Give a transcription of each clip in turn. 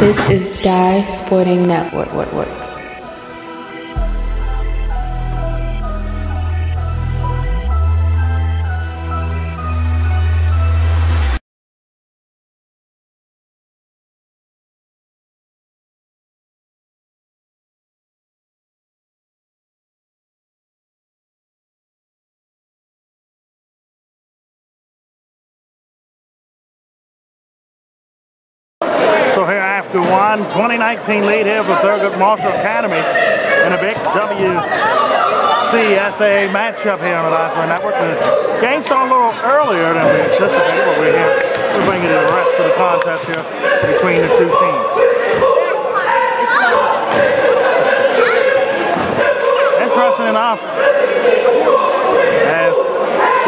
This is Dye Sporting Network. One 2019 lead here for Thurgood Marshall Academy in a big WCSA matchup here on the Live Network. The game started a little earlier than we anticipated, but we're here. We're bringing the rest of the contest here between the two teams. Interesting enough, as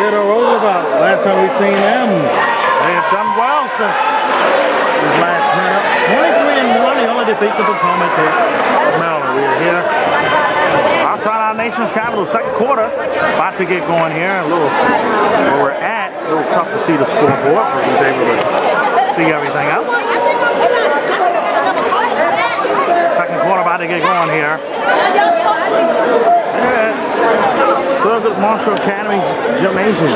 Theodore Roosevelt, last time we've seen them, they have done well since his last minute. 23 and 1, they the Potomac of Maryland. We are here outside our nation's capital, second quarter. About to get going here. A little where we're at, a little tough to see the scoreboard, but he's able to see everything else. Second quarter about to get going here. Yeah. Thurgood Marshall Academy Gymnasium.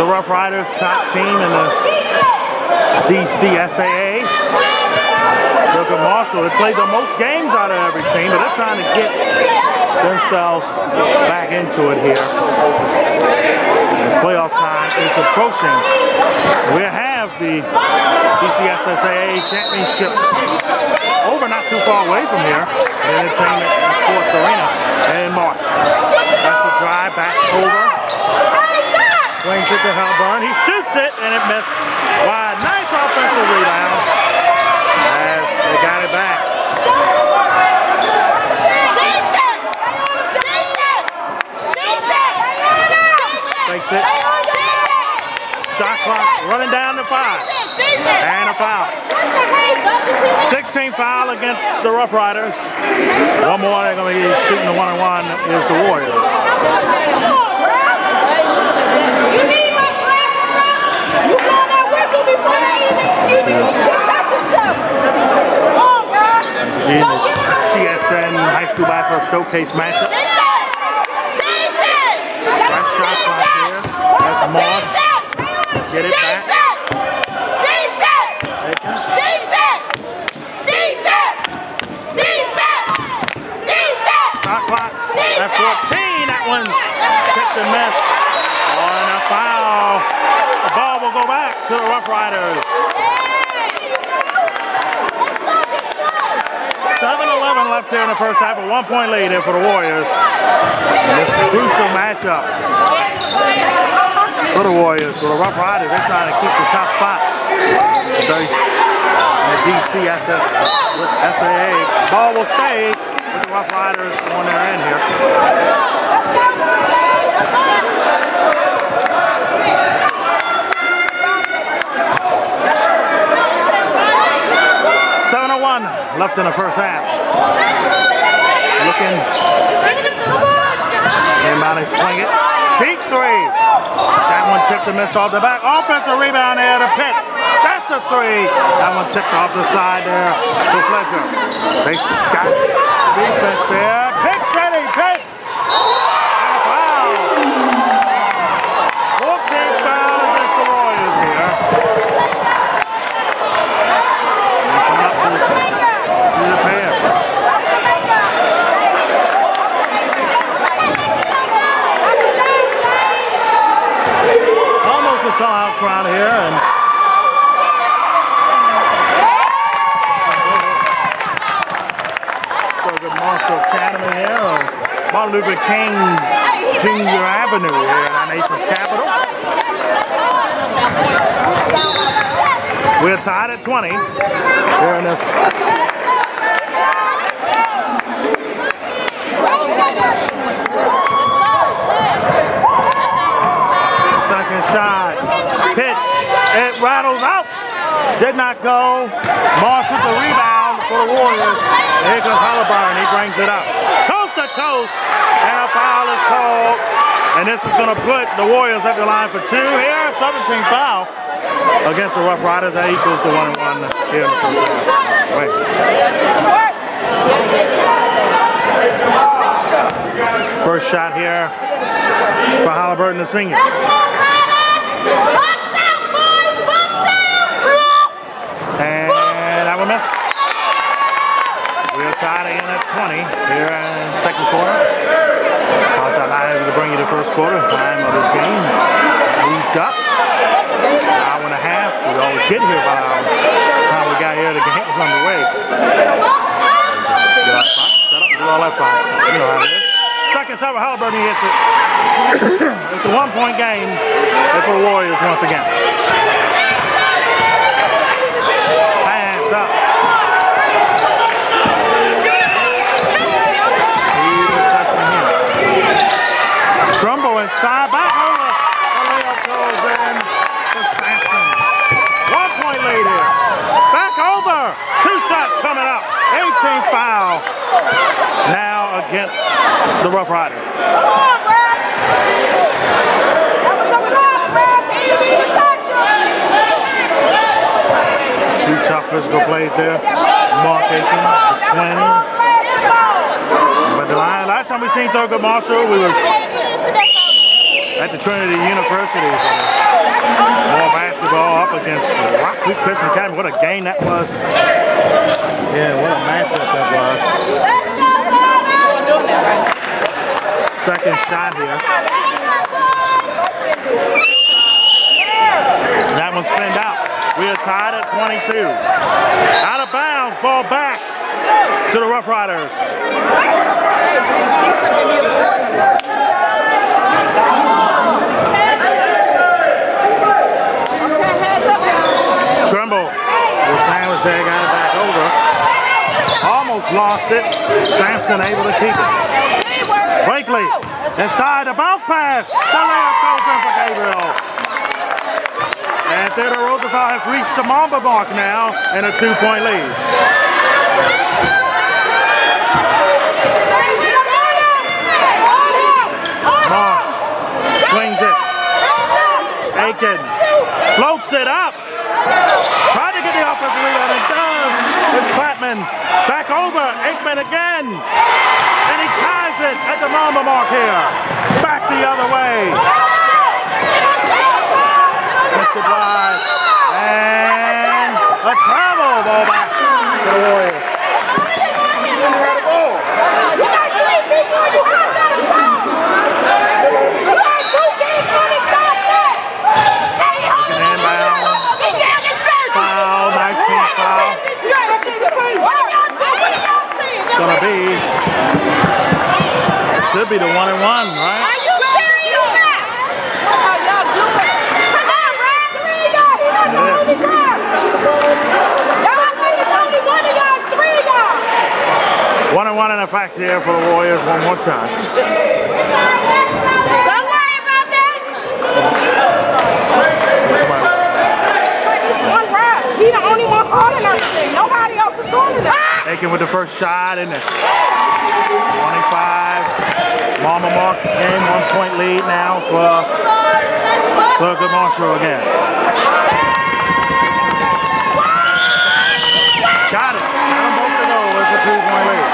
The Rough Riders, top team in the DCSAA. Thurgood Marshall, they played the most games out of every team, but they're trying to get themselves back into it here. As playoff time is approaching. We have the DCSAA Championship over not too far away from here, Entertainment and Sports Arena in March. That's a drive back over. Swings it to Halburn. He shoots it and it missed. Wide. Nice offensive rebound as they got it back. Takes it. Shot clock running down to five. And a foul. 16 foul against the Rough Riders. One more, they're going to be shooting the one-on-one is the Warriors. DSN High School Basketball Showcase matchup. Fresh shot clock here. That's Moss. Get it back. Shot clock at 14. That one tipped and missed. Oh, and a foul. The ball will go back to the Rough Riders. 7-11 left here in the first half. A one-point lead here for the Warriors. In this crucial matchup for the Warriors. For the Rough Riders, they're trying to keep the top spot. The DCSS with SAA. Ball will stay with the Rough Riders on their end here. Seven oh one left in the first half. Looking. Everybody swing it. Deep three. That one tipped and missed off the back. Offensive rebound there to Pitts. That's a three. That one tipped off the side there to Fletcher. They got defense there. Pitts ready. Pitts. And a foul. 14th foul against the Warriors here. They come up to the, to the pair. Almost a sellout crowd here. And Thurgood Marshall Academy here on Luther King Jr. Avenue here in our nation's capital. We're tied at 20 here in this second shot. Pitch. It rattles out. Did not go. Moss with the rebound for the Warriors. Here comes Halliburton. He brings it up. Coast and a foul is called. And this is going to put the Warriors at the line for two here. 17 foul against the Rough Riders. That equals the one and one here in the first half. Wait. First shot here for Halliburton, the senior. And that one missed. We're tied again at 20 here in the second quarter. Thoughts I able to bring you the first quarter time of this game. Moved up. Hour and a half. We always get here by the time we got here. The game was underway. Get our spot, set up, do all that fine. You know how it is. Second for Halliburton, hits it. it's a one-point game for the Warriors once again. Hands up. Inside, back over. The layup goes in for Sampson. One point lead here. Back over. Two shots coming up. 18 foul. Now against the Rough Riders. Two tough physical plays there. Mark Aiken, the 20. But the line, last time we seen Thurgood Marshall, we was at the Trinity University. More basketball up against Rock Creek Christian Academy. What a game that was. Yeah, what a matchup that was. Second shot here. That one spinned out. We are tied at 22. Out of bounds, ball back to the Rough Riders. Trumbull was sandwiched there, got it back over. Almost lost it. Sampson able to keep it. Blakely inside the bounce pass. The layup goes in for Gabriel. And Theodore Roosevelt has reached the Mamba mark now in a two-point lead. Marsh swings it. Aiken floats it up. Trying to get the offensive rebound and It's Clapman back over. Aikman again. And he ties it at the Mamba mark here. Back the other way. Mr. Blythe. And a travel ball back to the Warriors. Foul, 19 foul. It's gonna be, it should be the one and one, right? Are you serious? How y'all doing? Come on, Red. Three of y'all. He not the Yes. only guy. Y'all think it's only one of y'all. Three of y'all. One and one in effect here for the Warriors one more time. Don't worry about that. It's one ride. He the only one calling everything. Nobody else is calling it. Aiken with the first shot in it. 25. Mamba Mark game, one point lead now for Thurgood Marshall again. Got it. Both a two-point lead.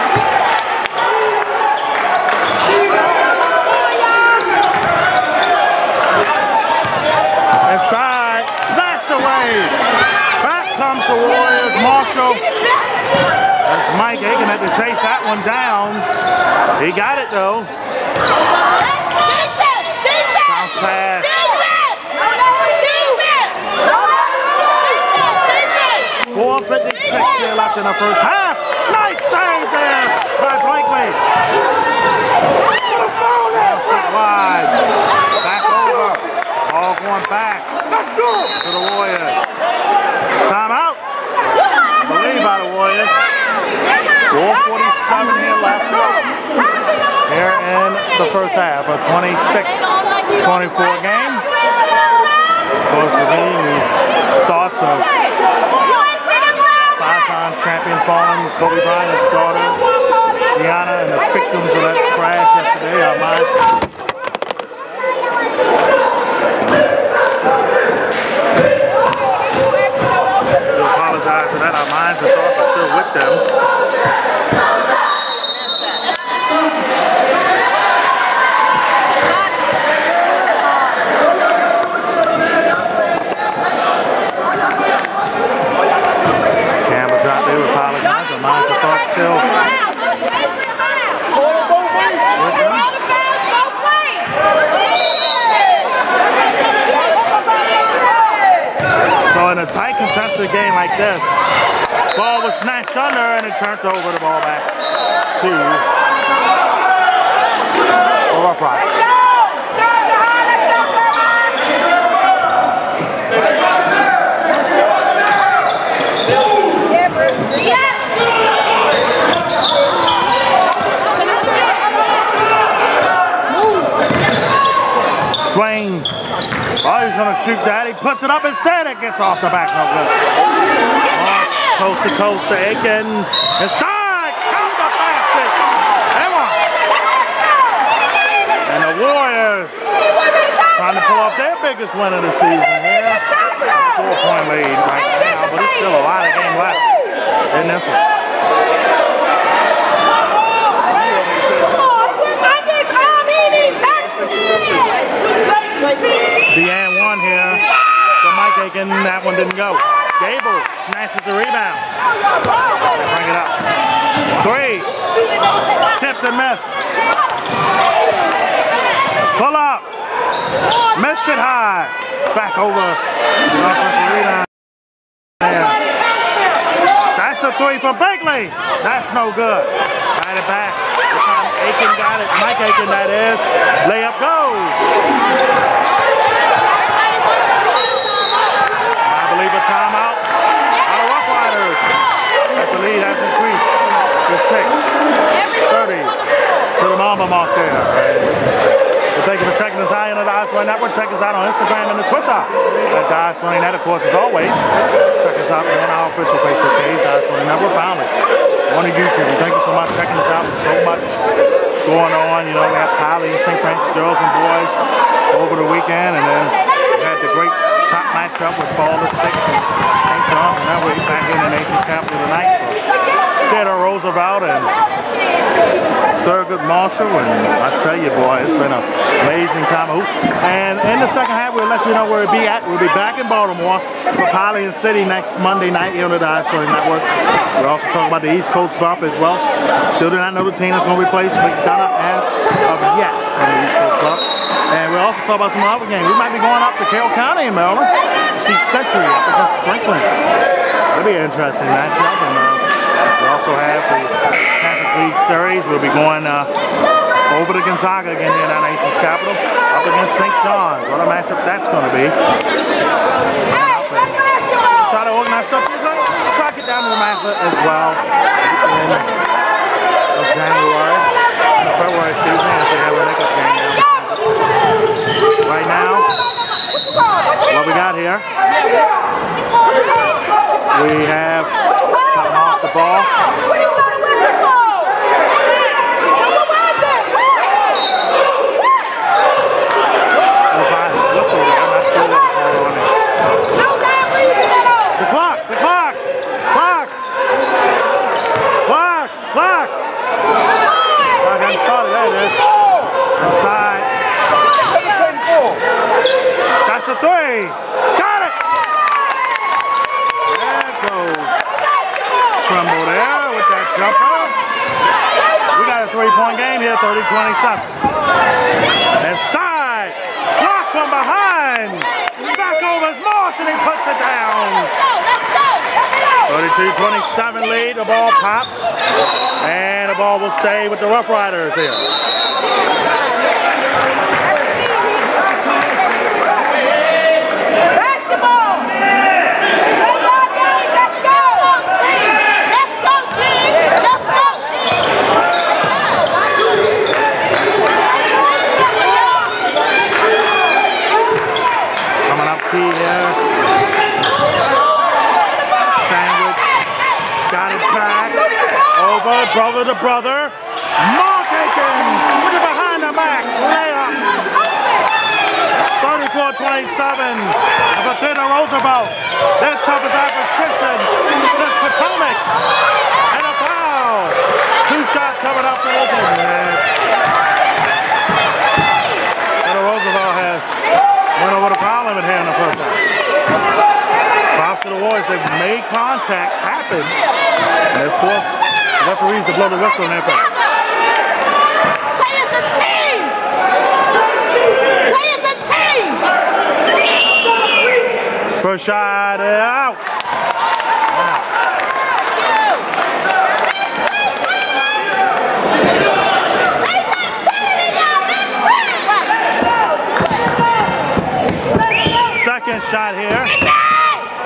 Inside, smashed away. Back comes the Warriors. Marshall. That's Mike Aiken had to chase that one down. He got it though. Bounce pass. 456 here left in the first half. Nice save there by Blakely. Wide. Back over. Ball going back to the Warriors. Timeout. I believe by the Warriors. the first half, a 26-24 game. Of course, the thoughts of five-time champion fallen Kobe Bryant's daughter, Gianna, and the victims of that crash yesterday are mine. apologize for that. Our minds and thoughts are still with them. Like this. Ball was snatched under and it turned over the ball back to Rough Riders. Swain. Oh, he's going to shoot that. He puts it up instead. It gets off the back. No good. Off, coast to coast to Aiken. Inside. Count the basket. Emma. And the Warriors trying to pull off their biggest win of the season here. Four point lead right now, but there's still a lot of game left in this one. The and one here for Mike Aiken. That one didn't go. Gable smashes the rebound. Bring it up. Three. Tipped and miss. Pull up. Missed it high. Back over. That's a three from Binkley. That's no good. Got it back. Aiken got it. Mike Aiken, that is. Layup goes. I believe a timeout. Out of Rough Riders. That's the lead has increased to six. 30 to the Mamba mark there. And thank you for checking us out on the Dye Sporting Network. Check us out on Instagram and the Twitter at Dye Sporting Net, of course, as always. Check us out on our official Facebook page, Dye Sporting Network, finally. On YouTube. And thank you so much for checking us out. So much going on. You know, we have and St. Francis girls and boys over the weekend. And then we had the great top matchup with Ballers 6 and St. John's. And now we're back in the nation's capital tonight for Theodore Roosevelt and Thurgood Marshall, and I tell you, boy, it's been an amazing time. of. And in the second half, we'll let you know where we'll be at. We'll be back in Baltimore for Poly and City next Monday night here on the Dye Sporting Network. We'll also talk about the East Coast bump as well. Still do not know the team that's going to replace McDonogh as of yet on the East Coast bump. And we'll also talk about some other games. We might be going up to Carroll County in Maryland to see Century up against Franklin. That'll be an interesting matchup. And, uh, we also have the Catholic League Series. We'll be going uh, over to Gonzaga again in our nation's capital, up against St. John's. What a matchup that's going to be. Try to organize stuff. Try to get down to DeMatha as well in of January, February, excuse me, if they have a makeup game down. Right now, what we got here, we have off the ball. I'm. The clock, the clock, clock, clock, clock. Hasn't started, there it is. A three. Got it. There goes. Trumbo there with that jumper. We got a three-point game here, 30-27. Inside. Block from behind. Back over Marsh and he puts it down. 32-27 lead. The ball popped. And the ball will stay with the Rough Riders here. Coming up key here. Sandwich. Got it back. Over, brother. Mark Aiken with it behind the back. Layup. 34-27. But then Roosevelt. Their toughest opposition since Potomac. And a foul. Two shots coming up for Aiken. And Roosevelt has went over the foul limit here in the first half. Props to the Warriors. They've made contact happen. And they forced Referees have blown the whistle on impact. First shot uh, out. Second shot here.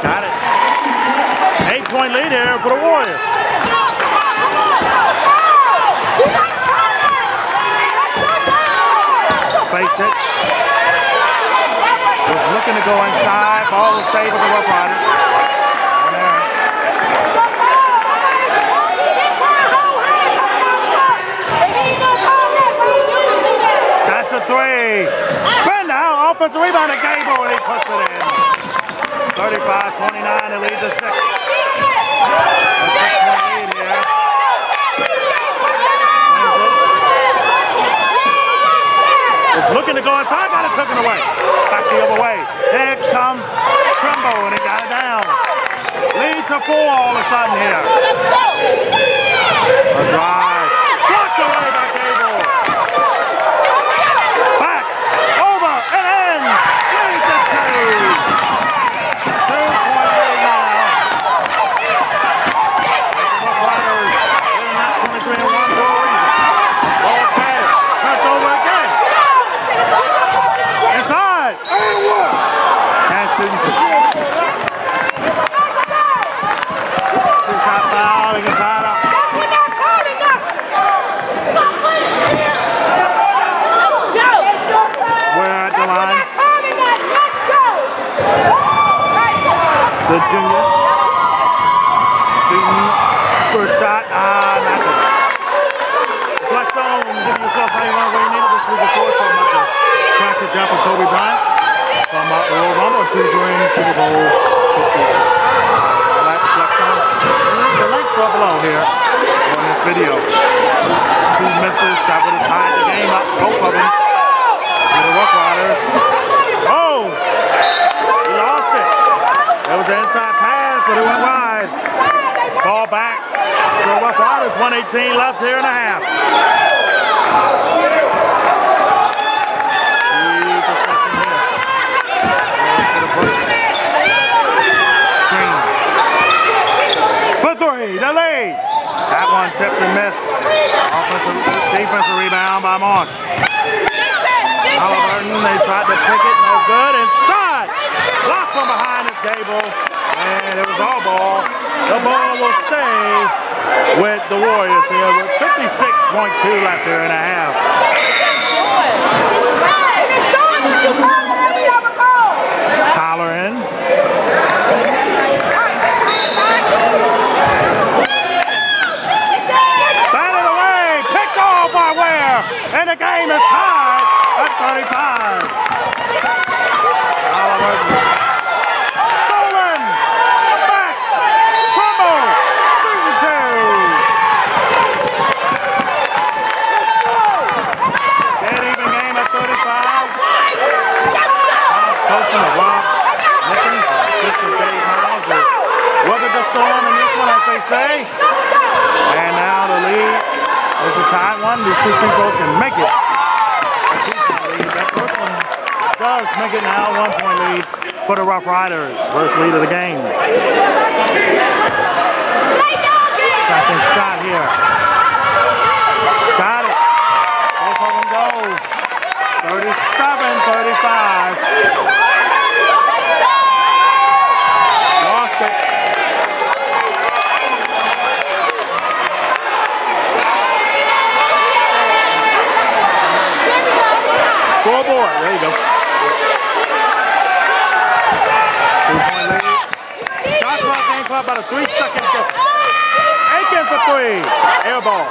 Got it. Eight point lead here for the Warriors. face it. Was looking to go inside. Ball was stable to Rough Riders. That's a three. Spin now. Offensive rebound to Gable, and he puts it in. 35-29, it leads the six. Looking to go inside, got it cooking away. Back the other way. Here comes Trumbo, and he got it down. Lead to four all of a sudden here. A drive. five. Scoreboard. There you go. Two-point lead. Shot clock, game clock, about a three-second difference. Aiken for three. Air ball.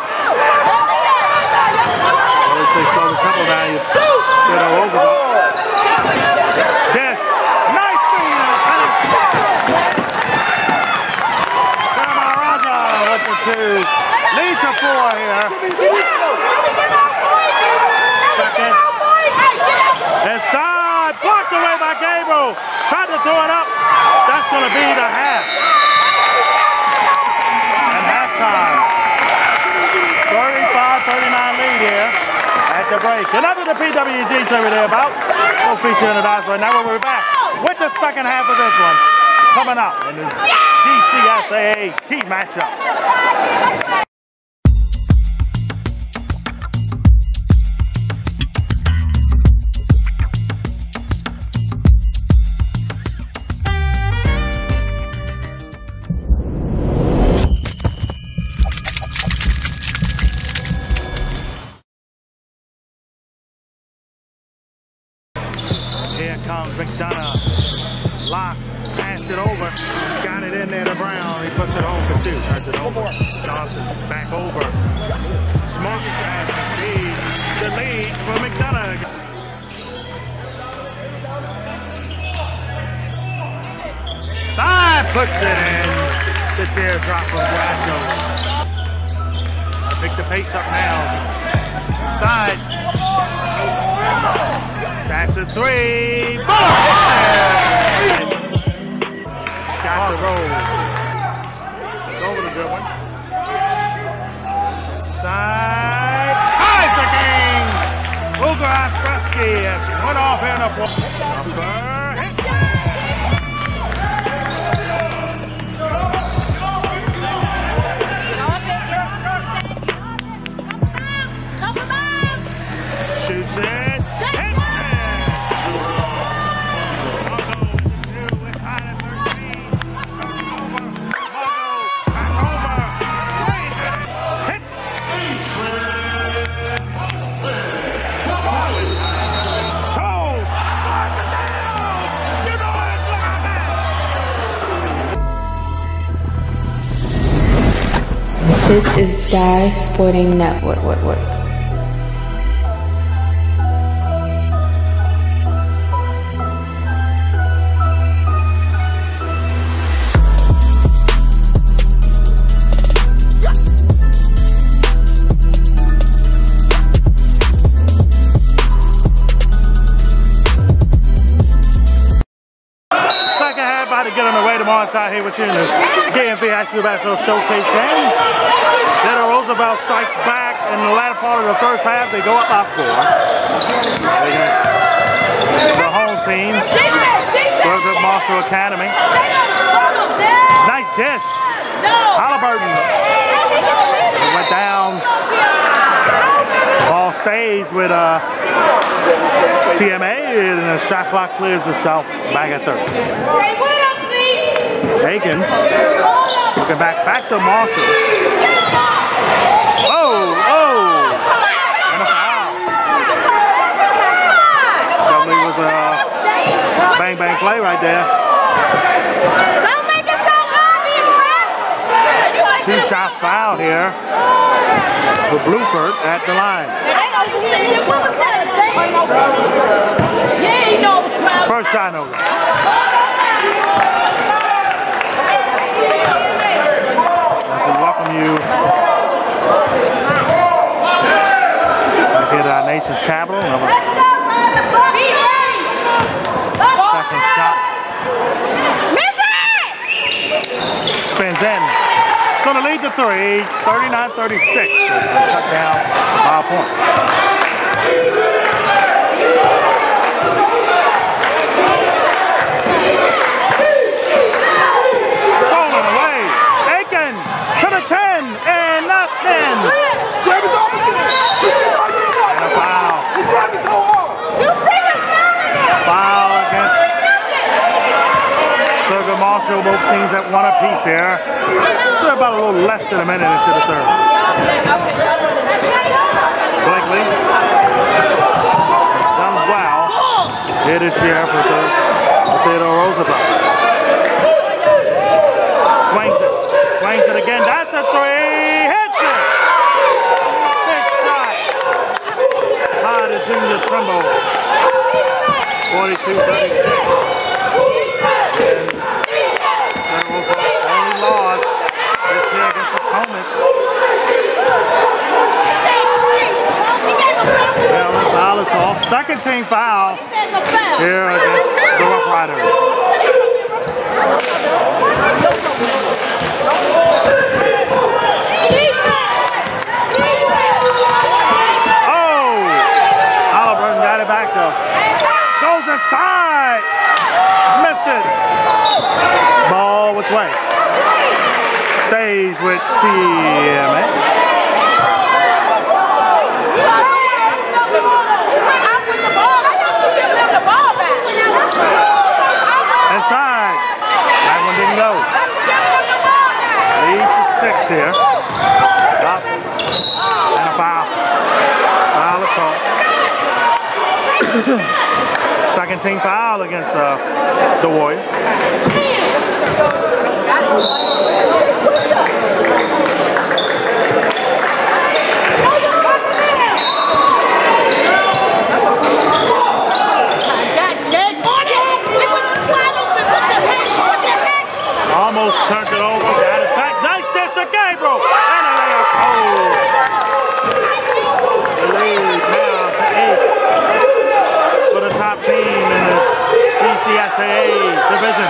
Always say slow the tempo down. You get all over. Tried to throw it up. That's going to be the half. And halftime. 35-39 lead here at the break. Another the PWG show we there about. We'll feature in the dice right now. We'll be back with the second half of this one coming up in this DCSAA key matchup. This is Dye Sporting Network. Work, work. Second half about to get underway tomorrow night here with you DMV High School Basketball Showcase game. Then Roosevelt strikes back in the latter part of the first half. They go up by four. The home team, Thurgood Marshall Academy. Nice dish. Halliburton went down. Ball stays with uh, TMA and the shot clock clears itself back at third. Aiken looking back, back to Marshall. Oh, oh, and a foul. Probably was a bang bang play right there. Two shot foul here for Blueford at the line. First shot no good. As we welcome you here to our uh, nation's capital. Second shot spins in. It's going to lead to three, 39-36. It's going to cut down by a point. Stolen away. Aiken to the 10 and not in. And a foul. Foul against Thurgood Marshall. Both teams at one apiece here. About a little less than a minute into the third. Blakely done well here this year for the for Theodore Roosevelt. Swings it. Swings it again. That's a three. Hits it. Big shot. High to Junior Trimble. 42-36. Only loss this year against Potomac. Well, the foul is called. Second team foul here against the Rough Riders. Oh! Halliburton got it back though. Goes inside. Missed it. Ball which way? With Inside. That one didn't go. Lead to six here. Up. And a foul. Foul is called. Second team foul against uh, the Warriors. Turned it over. Got it back. Nice dish to Gabriel. And a layup. Oh. The lead now to eight for the top team in the DCSAA division.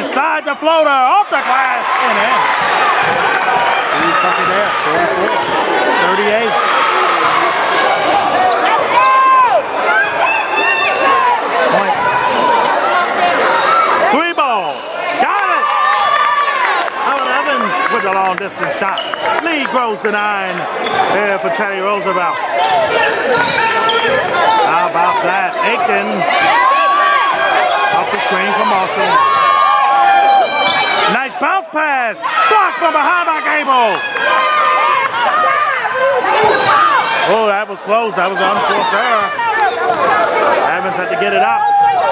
Inside the floater, off the glass, and in. He's fucking there, 44, 38. Point. Three ball. Got it. Howard Evans with the long distance shot. Lead grows to nine here for Teddy Roosevelt. How about that? Aiken off the screen for Marshall. Nice bounce pass. Blocked from behind by Gable. Oh, that was close. That was an unforced error. Evans had to get it up.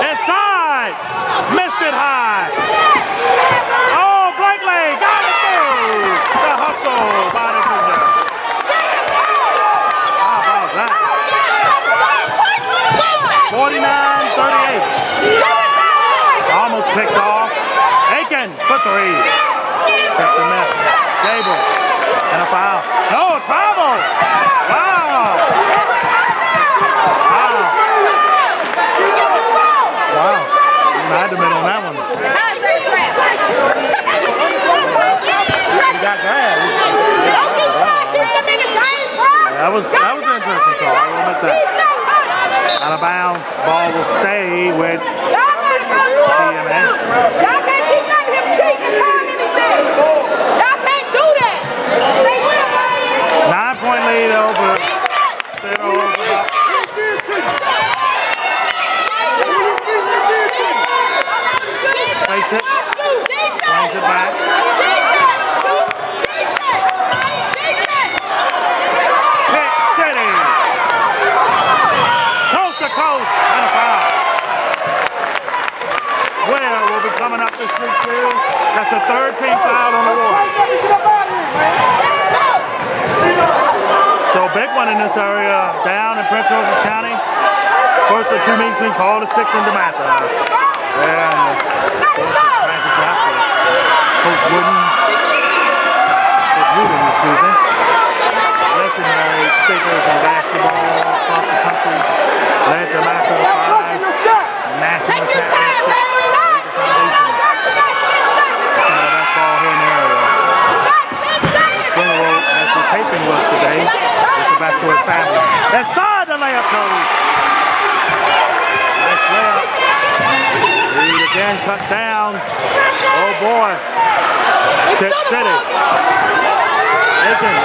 Inside! Missed it high. Oh, Blakely got it through. The hustle by the junior. How about that? 49-38. Almost picked off. Aiken for three. Took the miss. Gable. And a foul. No, travel. Wow. Wow. Wow. That one. Got that. That was that was an interesting call. I will admit that. Out of bounds. Ball will stay with TMA. Y'all can't do that. They will, man. Nine point lead over. Bit over about Face it. Brings it back. Pick City. Coast to coast and a foul. Ware will be coming up this week too. That's the third team foul on the wall. So big one in this area down in Prince George's County. First of two meetings we called a six in DeMatha. Yeah, and it's, course, tragic after Coach Wooden, Coach Wootten, excuse me, legendary figures in basketball across the country, led DeMatha five national Take today, is about to his family. Inside the layup goes. Nice layup. Lead again, cut down. Oh boy. Tip City. Aiken.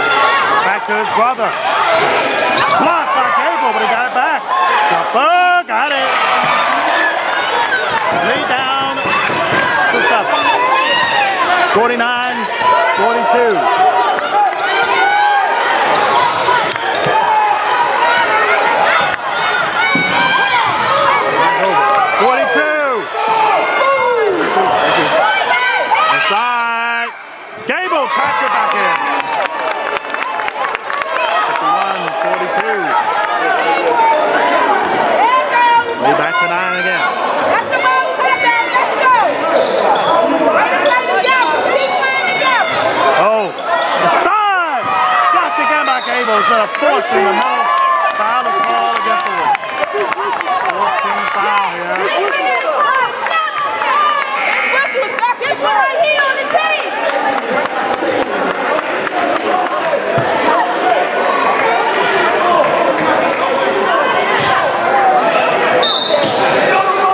Back to his brother. Blocked by Gable, but he got it back. Jumper, got it. Lead down to seven. 49, 42. Forty-two. Inside. Gable tracked it back in. 51, 42. Way back to nine again. Oh, inside! Blocked again by Gable. It's been a force in the middle. Foul is called against the wall. 14 foul here.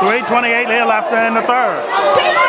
Three twenty-eight here left in the third.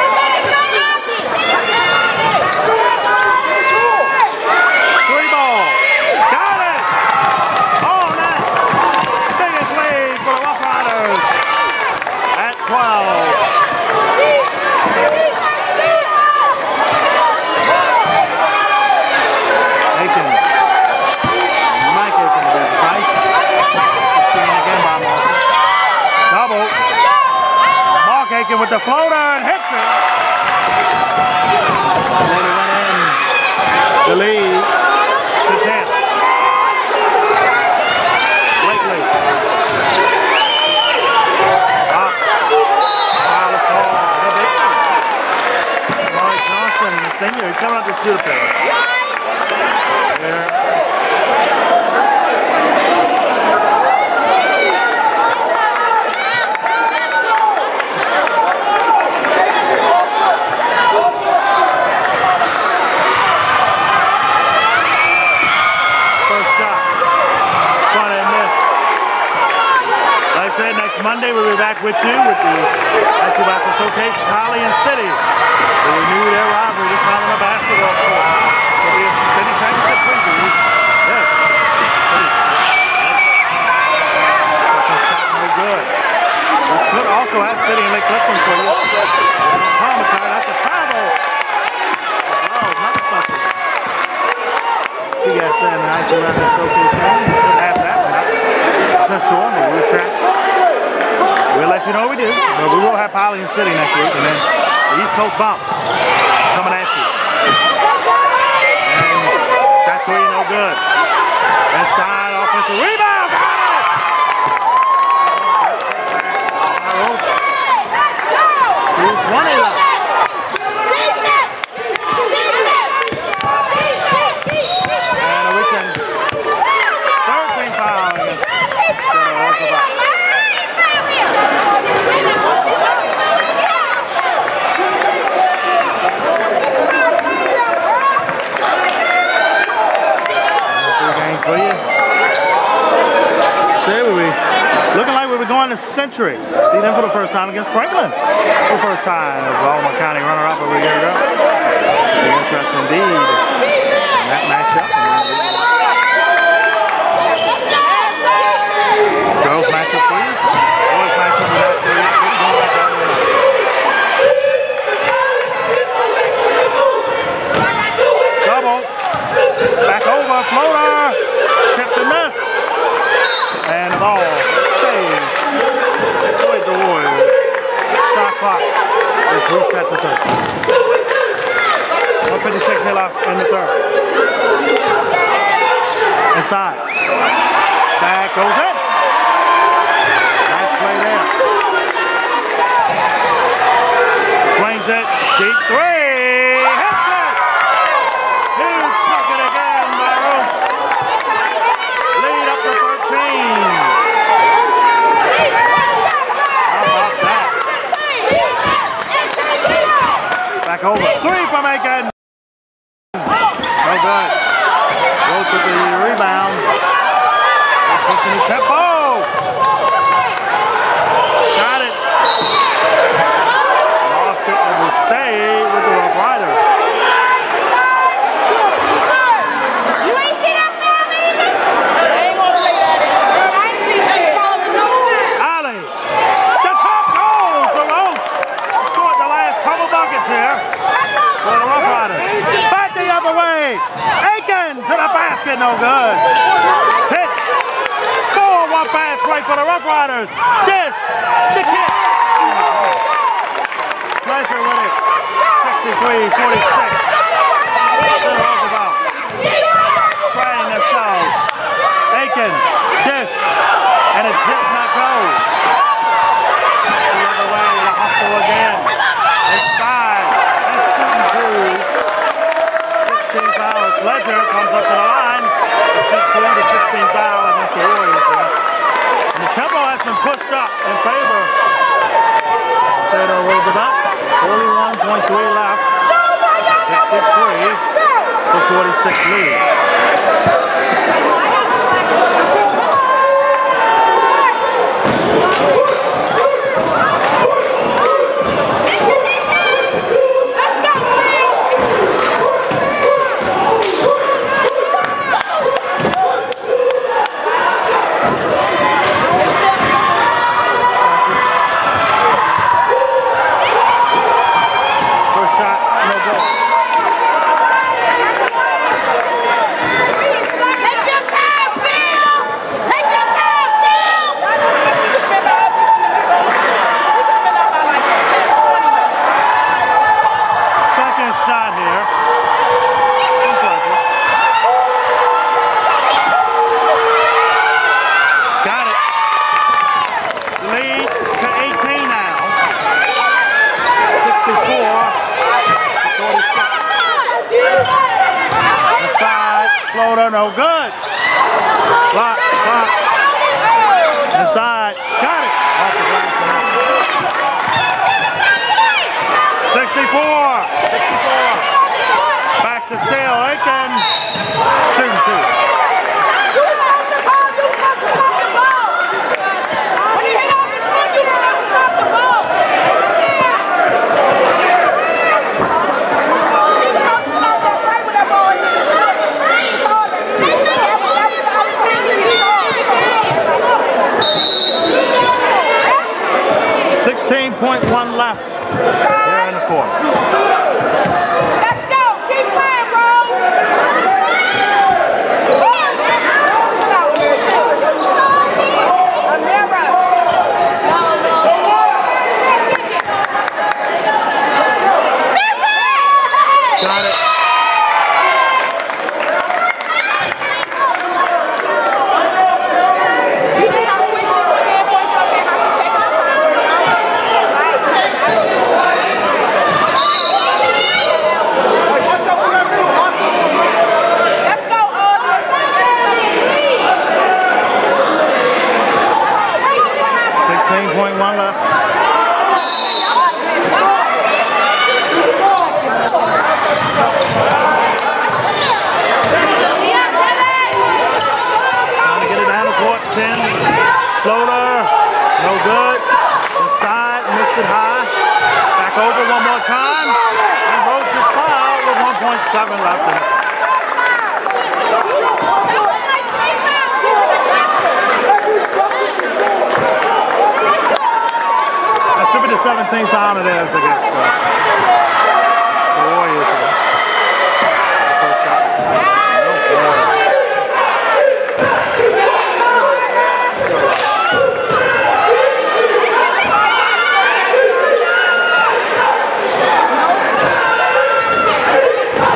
century. See them for the first time against Franklin for the first time. Goes up. Floater, no good. Block, block. Inside, got it. Off the glass. 64. 64. Back to Steele. Aiken. Shooting two. You supposed to ball, you supposed to stop the ball. When he hit off his foot, you supposed to stop the ball. He was supposed to stop that play with that ball. He was supposed to call it. That was- that was the only thing he called. 16.1 left here in the fourth. Let's go. Keep playing, bro. Got it. You see how quick she put that voice up there, how she taking her time? Let's go, Aubrey. 16.1 left. Trying to get it down the court. 10. Floater. No good. Inside. Missed it high. Back over one more time. And Roach is fouled with 1.7 left in it. That should be the 17th foul it is against uh, the Warriors. The first shot. No good.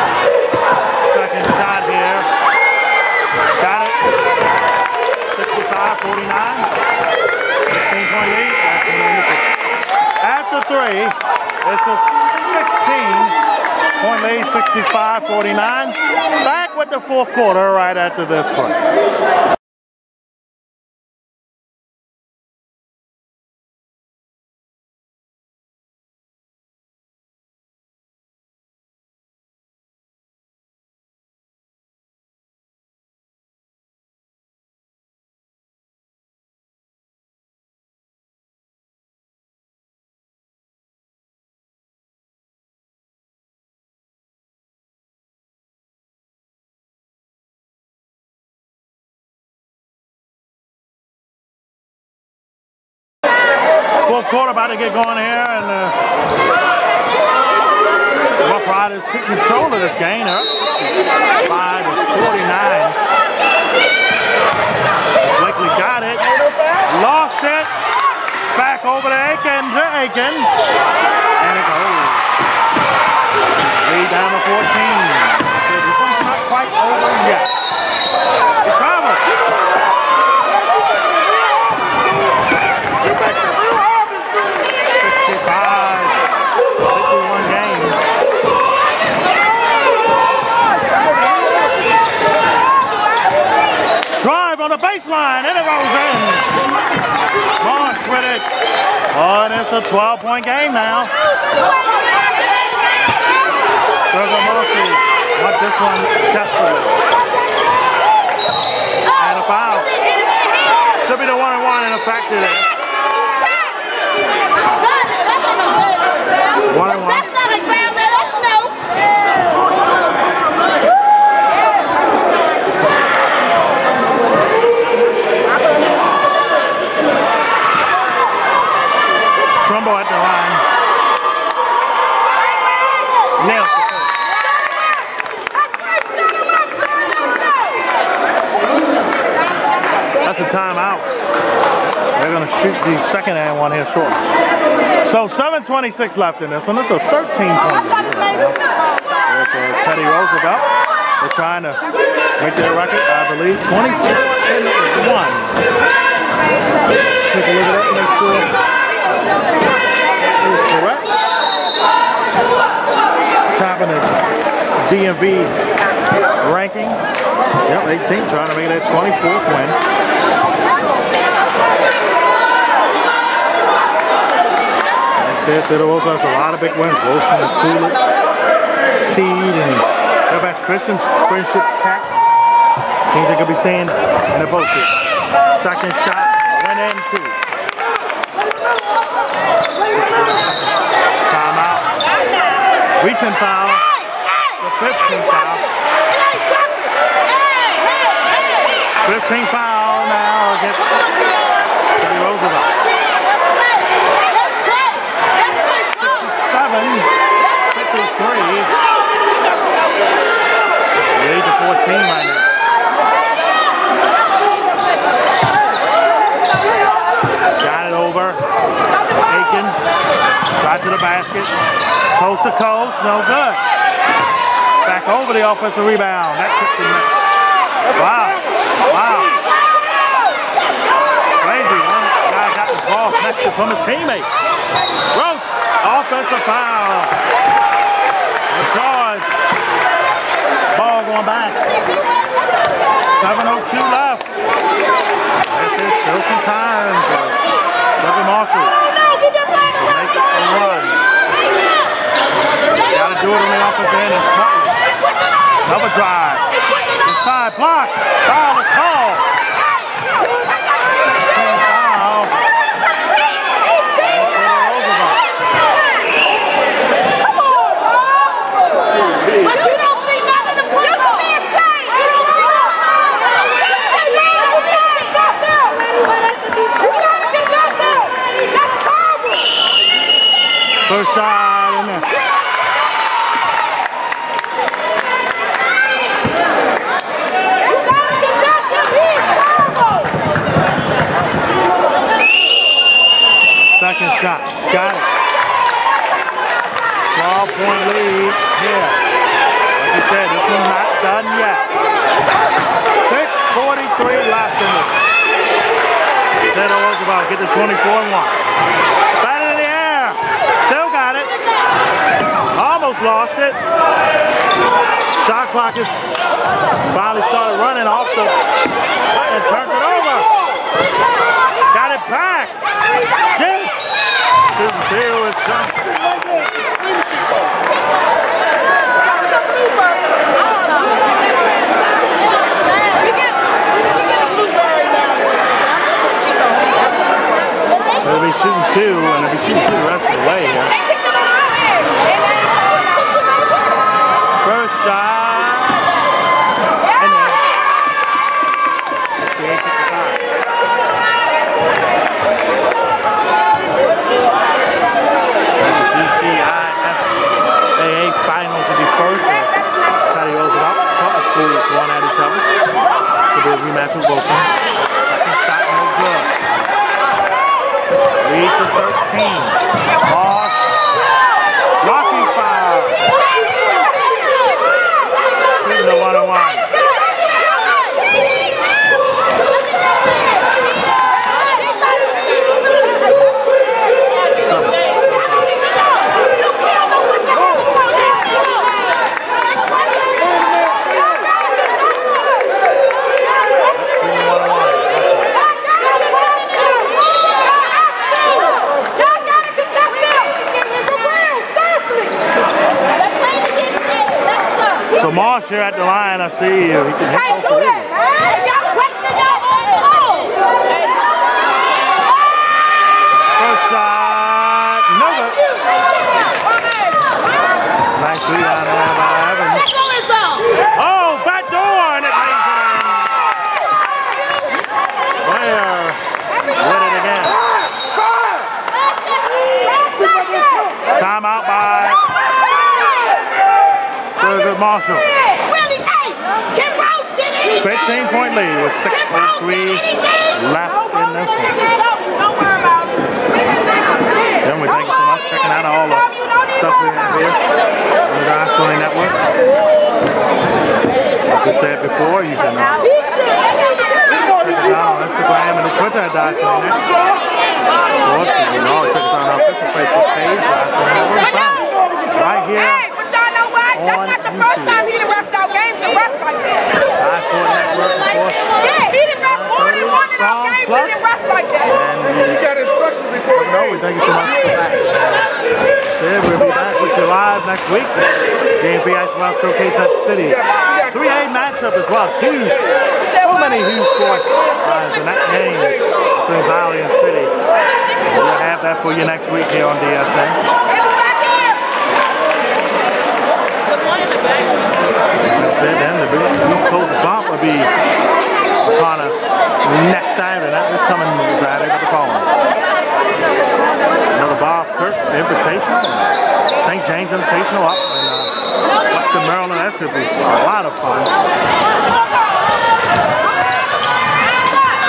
Second shot here. Got it. 65 49. 16.8. That's when they hit it. After three, it's a 16 point lead, 65 49. Back with the fourth quarter right after this one. Fourth quarter about to get going here, and uh, Rough Riders took control of this game. Up 5 to 49. Blakely got it, lost it, back over to Aiken, to Aiken, and it goes. Lead down to 14. So this one's not quite over yet. Travel. 65, 51 games. Drive on the baseline, and it rolls in. Marsh with it. Oh, and it's a 12-point game now. Thurgood Marshall want this one desperately. And a foul. Should be the one and one in effect today. One and one. That's not a ground, man. That's no. Trumbo at the line. Nails the first. That's a timeout. They're going to shoot the second and one here short. So 7.26 left in this one. This is a 13 point with uh, Teddy Roosevelt. They're trying to make their record, I believe, 24 and 1. Take a look at that, make sure is correct. Top of the DMV rankings. Yep, 18 trying to make that 24th win. Said also has a lot of big wins. Wilson and Coolidge, Seed, and Fairbanks Christian, Friendship Tech. Teams they could be seeing in the here. Second shot, went in two. Timeout. Reaching foul. The 15th foul. 15 foul now against Teddy Roosevelt. 7, 53. Lead to 14 right now. Got it over. Aiken. Right to the basket. Coast to coast. No good. Back over the offensive rebound. That took the net. Wow. Wow. Crazy. One guy got the ball snatched it from his teammate. Roach. Offensive foul. The charge. Going back. 7.02 left. This is still some time for Thurgood Marshall make run. Got to do it the. Another drive. Inside block. Foul is called. Foul. Roosevelt. But you don't see nothing to put on. You don't see You gotta get out there. That's horrible. First shot in there. Second shot. Got it. 12 point lead here. Like you said, this one's not done yet. 6.43 left in this. Teddy Roosevelt get the 24 and 1. Bat it in the air. Still got it. Almost lost it. Shot clock is finally started running off the and turned it over. Got it back. Yes. Shooting two is Johnson. They'll shooting two, and they'll be shooting two the rest of the way here. First shot. And then. 68-65. That's the DCISAA finals will be first. Teddy Roosevelt, a couple schools won at each other. A rematch with Wilson. Second shot, no good. Lead to 13. Moss. Rocky foul. Shooting the one on one. Shooting the one on one. Moss here at the line, I see you. He can hit do that. these. Y'all questioning your own call. First shot, no good. Nice rebound there by Evans. Oh, back door, and it lays it in. Blair with it again. Timeout by Thurgood Marshall. Really, hey, can Rose get anything? 15 point lead with 6.3 get anything? left in this one. Don't worry about it. Gentlemen, thank you so much for checking out all the stuff we have here on the Swimming Network. Like I said before, you can uh, He check us out on Instagram and the Twitter at Swimming Network. Of course, you can always check us out on our official Facebook page, Swimming Network. Right here, Hey, but y'all know what? That's not the first didn't ref like that. I thought that ref before. Yeah, he didn't ref more than one in our games. He didn't ref like that. And you got instructions before. No, we thank you so much for that. Yeah, we'll be back with you live next week. Game B Ice Wild Showcase at City. 3A matchup as well. Huge. So many huge scores uh, in that game between Valley and City. We'll have that for you next week here on DSN. It. Then the East Coast bump will be upon us next Saturday. Not this coming Saturday, but the following. Another Bob Kirk Invitational. St. James Invitational up in uh, Western Maryland. That should be a lot of fun.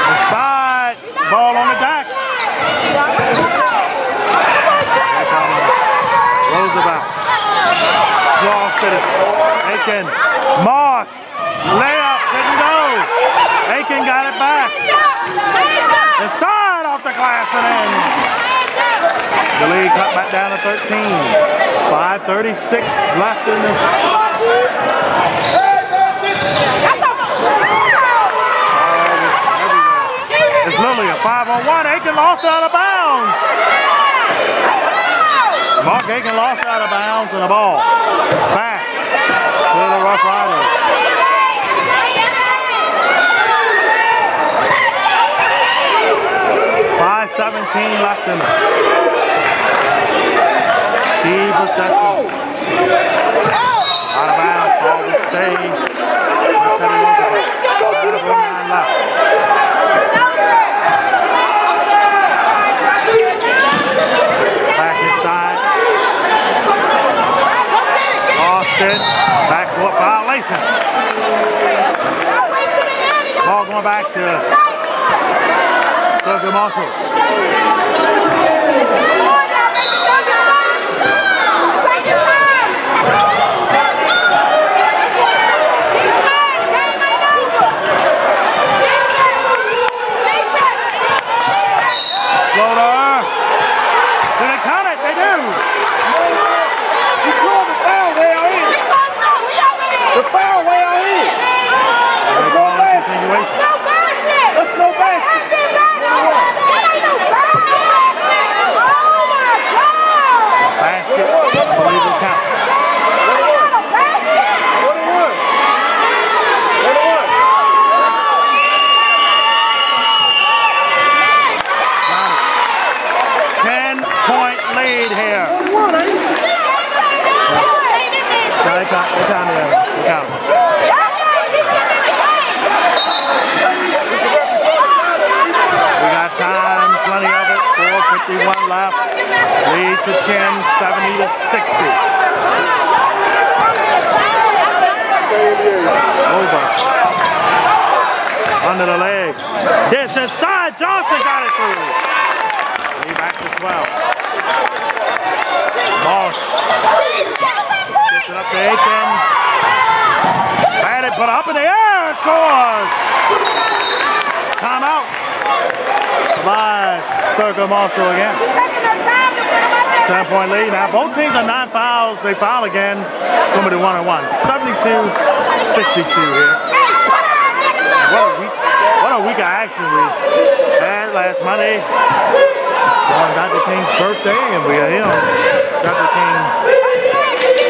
Inside, ball on the deck. Here comes Roosevelt. Lost it. Aiken. Moss. Layup. Didn't go. Aiken got it back. Inside off the glass and in. The lead cut back down to 13. 5.36 left in the It's literally a five on one. Aiken lost out of bounds. Mark Aiken lost out of bounds and the ball back to the Rough Riders. Five seventeen left in. Key possession. Out of bounds. Ball will stay. Teddy Roosevelt. 5.09 left. Back inside. Backcourt violation. Ball going back to Thurgood Marshall. Floater. Do they count it? They do. You called the foul way out in. The foul way out in. They call it continuation. Let's go basket. Basket. I believe it counts. What a one. What a one. Ten point lead here. What a one, ain't it? Now they count. They count it. They count it. We got time, plenty of it. 451 left. Lead to 10, 70 to 60. Over. Under the legs. Dish inside. Johnson got it through. Lead back to 12. Moss gets it up to Aiken. Had it put up in the air. Scores. Timeout. By Thurgood Marshall again. 10 point lead. Now both teams are nine fouls. They foul again. It's going to be one and one. 72 62 here. What a week, a action we had last Monday on Dr. King's birthday, and we had him, Dr. King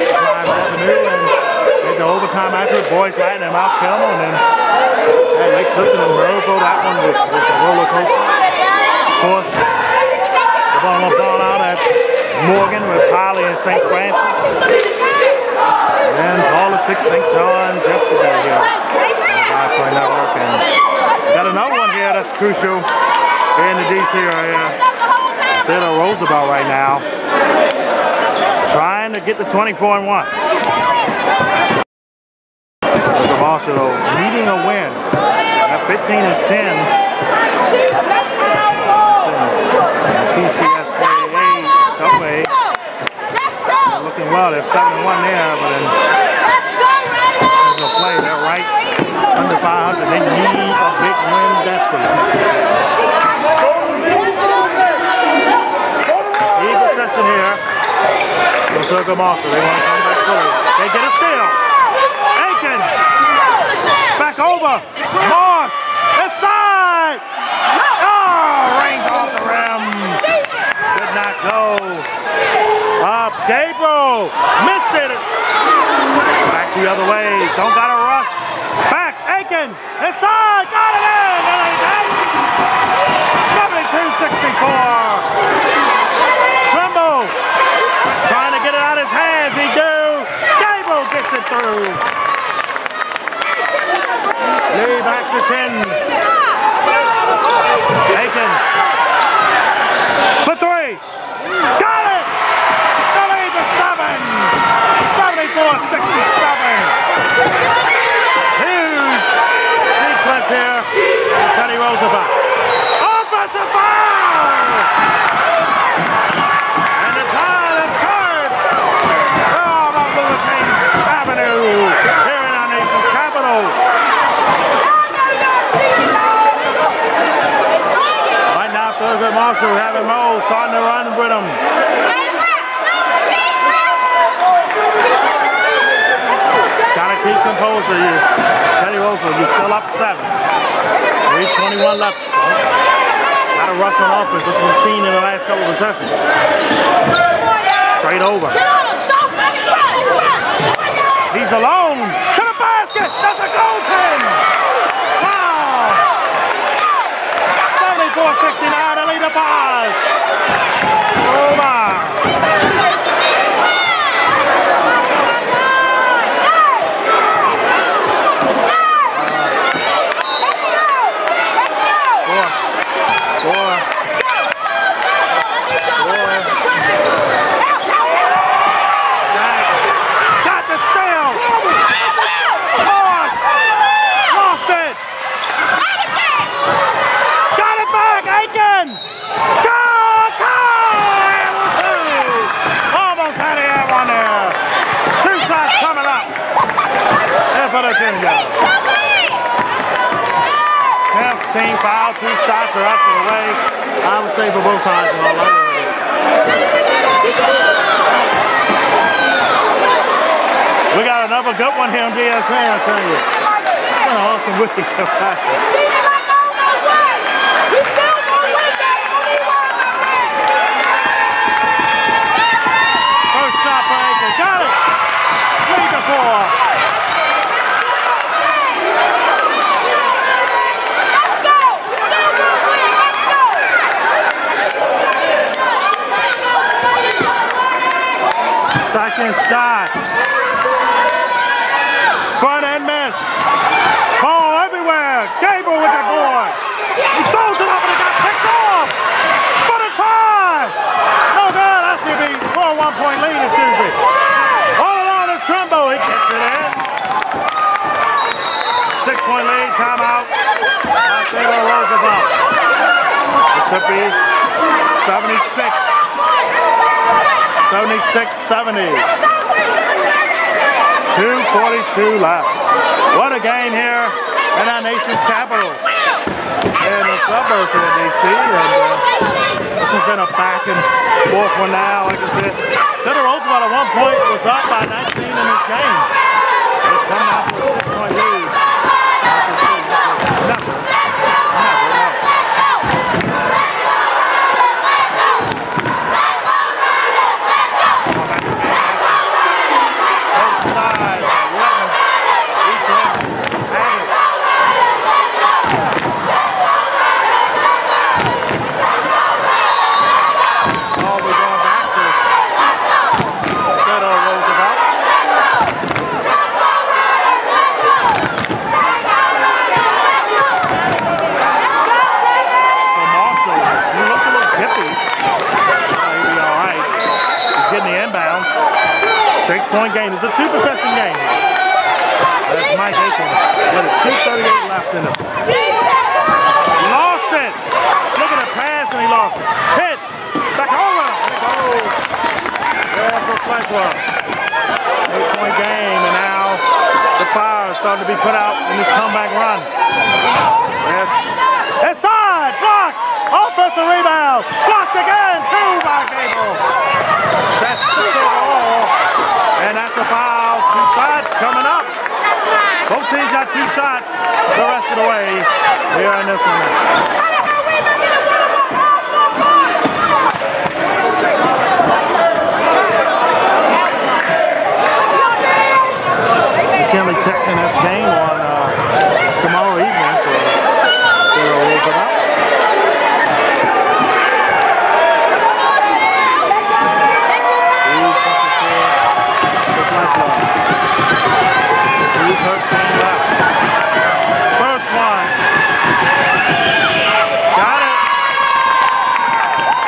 Prime Avenue, and had the overtime after Boys Latin and Mount Carmel, and then had Lake Clifton and Mervo. That one was, was a roller coaster. Of course, the ball won't fall out at Morgan with Poly and St. Francis. And all the six St. John's yesterday here. Godfrey Network. And we got another one here that's crucial here in the DC area. Bit of Roosevelt right now. Trying to get the 24 and 1. Roosevelt also needing a win at 15 and 10. PCS 38 away. Looking well. They're 7 and 1 there, but then there's no play under 500. They need a big win desperately. Eagle Tristan here. The Rosilka Marshall. They want to come back forward. They get a steal. Aiken. Back over. Marsh. Inside. Oh, rings off the rim. Did not go. Up. Gabriel. Missed it. Back the other way. Don't got a. run. Back. Aiken. Inside. Got it in. LA 72-64. Trumbo trying to get it out of his hands. He do. Gabriel gets it through. Lee back to 10. Aiken. For three. Got it! The lead to seven. 74-67. Huge sequence here. And Teddy Roosevelt. The King Avenue here in our nation's capital. Right now, Marshall having Mo starting to run with him. Keep composure. You, Teddy Roosevelt, you're still up seven. 321 left. Gotta rush on offense. That's what we've seen in the last couple of possessions. Straight over. He's alone. To the basket. That's a goaltend. Wow. 74-69 to lead the five. Oh my. Four. Four. Jack. Got the steal. Lost. Lost it. Got it back. Aiken. Go. Go. And two. Almost had it out one there. Two shots coming up. And for the Ginger. 15 foul, two shots are out of the way. I would say for both sides and all that. We got another good one I tell you. Been an awesome week practice. First shot for Aiken. Got it! Three to four. Second shot. Front end miss. Ball everywhere. Gable with the board. He throws it up and it got picked off. For the tie. No good. That's going to be for a one point lead, excuse me. All along is Trumbo. He gets it in. Six point lead. Timeout. Theodore Roosevelt. Mississippi 76. 76-70. 2.42 left. What a game here in our nation's capital. In the suburbs of D.C. And uh, this has been a back and forth one now. Like I said, Theodore Roosevelt at one point was up by 19 in this game. It's coming out with a six-point lead. Never. Never. Both sides, letting each one have it. All we're going back to Theodore Roosevelt. So Marshall, he looks a little hippie. Uh, he'll be all right. He's getting the inbounds. Six-point game. It's a two-possession game. That's Mike Aiken with a 2.38 left in it. Lost it. Look at the pass and he lost it. Pitch. Back over. And it goes. There for Fletcher. Eight-point game, and now the fire is starting to be put out in this comeback run. There. Offensive rebound. Blocked again. Two by Gable. That's six overall. And that's a foul. Two shots coming up. Both teams got two shots the rest of the way. We are in this one. Kelly Tech in this game on uh, Two thirteen left. First one. Got it.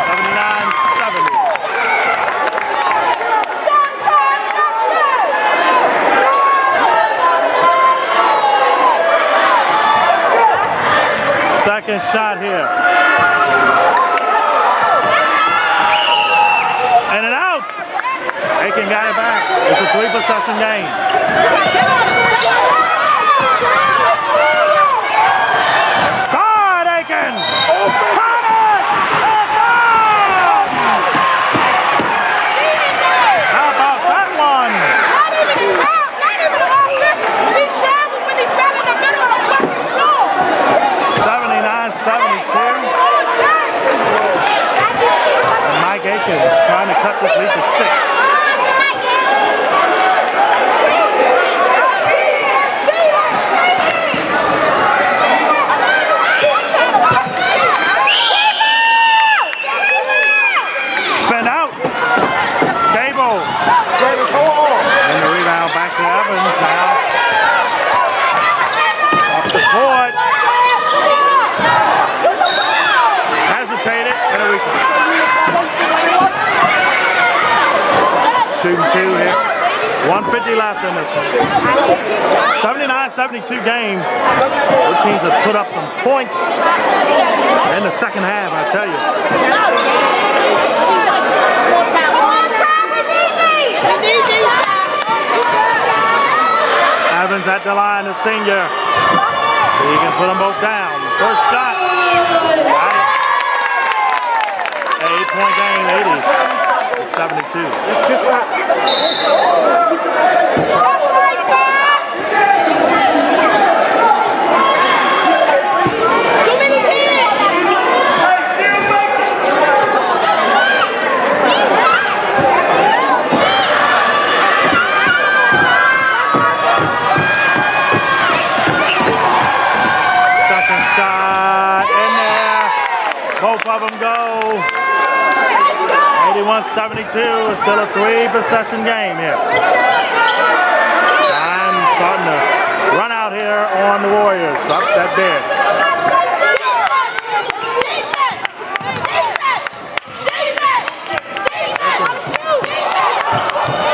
Seventy-nine seventy. Second shot here. And an out. Aiken got it back. It's a three possession game. Side Aiken. Got it. It's down. How about that one? Not even a child, not even an offense. He traveled when he fell in the middle of the fucking floor. 79 72. And Mike Aiken trying to cut this lead to six. Spin out. Gable. Davis, hold on. And the rebound back to Evans now. Off the court. Hesitated. And a rebound. Shooting two here. 150 left in this one. 79-72 game. Both teams have put up some points in the second half, I tell you. Evans at the line, the senior. So he can put them both down. First shot. Got. Eight point game, 80 to 72. Kiss that. Too many kids. Second shot in there. Both of them go. 81-72 is still a three possession game here. Time starting to run out here on the Warriors. Upset bid.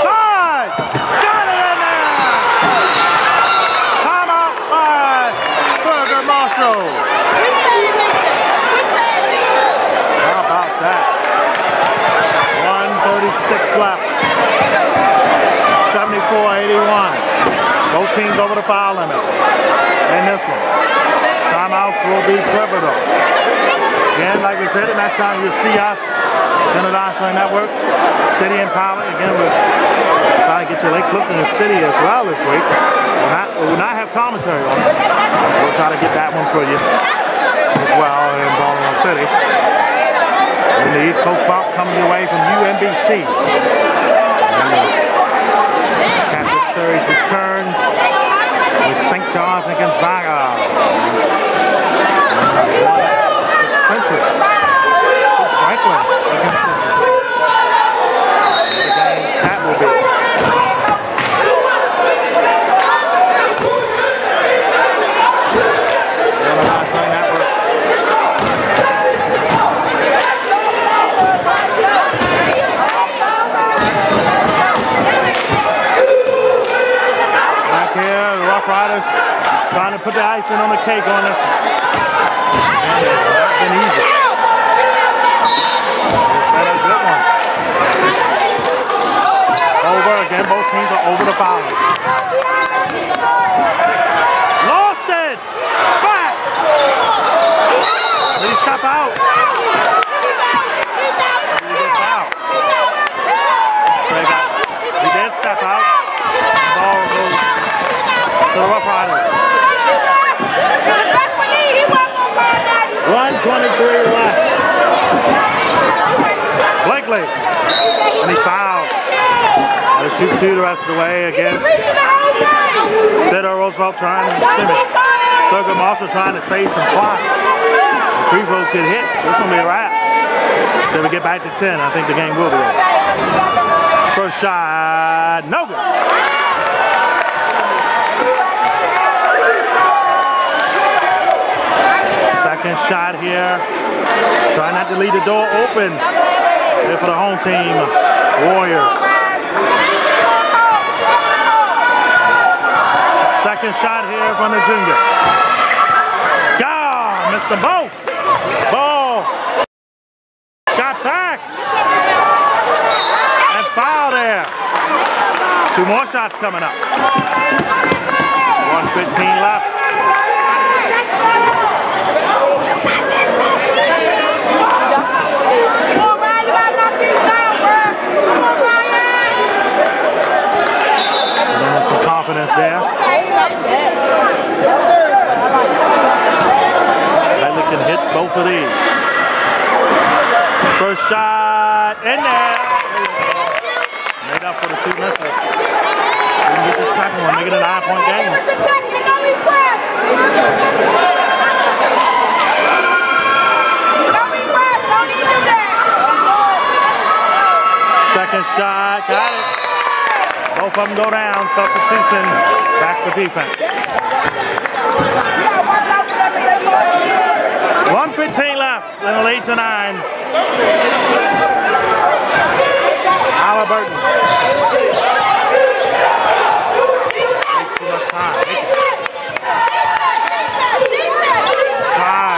Side! Got it in there! Timeout by Thurgood Marshall. How about that? 136 left. 74-81. Both teams over the foul limit. In this one. Timeouts will be pivotal. Again, like we said, the next time you see us, International Network, City Empowerment. Again, we're trying to get you Lake Clifton and City as well this week. We'll not, we will not have commentary on it. We'll try to get that one for you as well in Baltimore City. And the East Coast Pop coming your way from UMBC. Series returns with St. John's and Gonzaga. Central. Franklin against Central. And the game that will be. International Network. Back here, the Rough Riders trying to put the icing on the cake on this one. And it's not been easy. It's been a good one. Over again, both teams are over the foul. Lost it! Back! Did he step out? Did out? He, he did step out. The ball goes to the Rough Riders. 123 left. Blakely. And he fouled. The shoot two the rest of the way again. The. Theodore Roosevelt trying to stem it. Thurgood Marshall trying to save some clock. If free throws get hit, this will be a wrap. So we get back to 10. I think the game will be over. First shot, no good. Second shot here. Try not to leave the door open here for the home team, Warriors. Second shot here from the junior. God, missed them both. Ball got back. And foul there. Two more shots coming up. 115 left. Come on, Ryan, you gotta knock these down, bro. Come on, Ryan. And some confidence there. Riley can hit both of these. First shot in there. Made up for the two misses. Didn't get the second one, make it a nine-point game. It's a technique, no request. No request, don't even do that. Second shot, got it. Both go down. Substitution, back defense. You gotta watch out for them if they fall. 115 left, little eight to nine. Halliburton. Takes. Drive.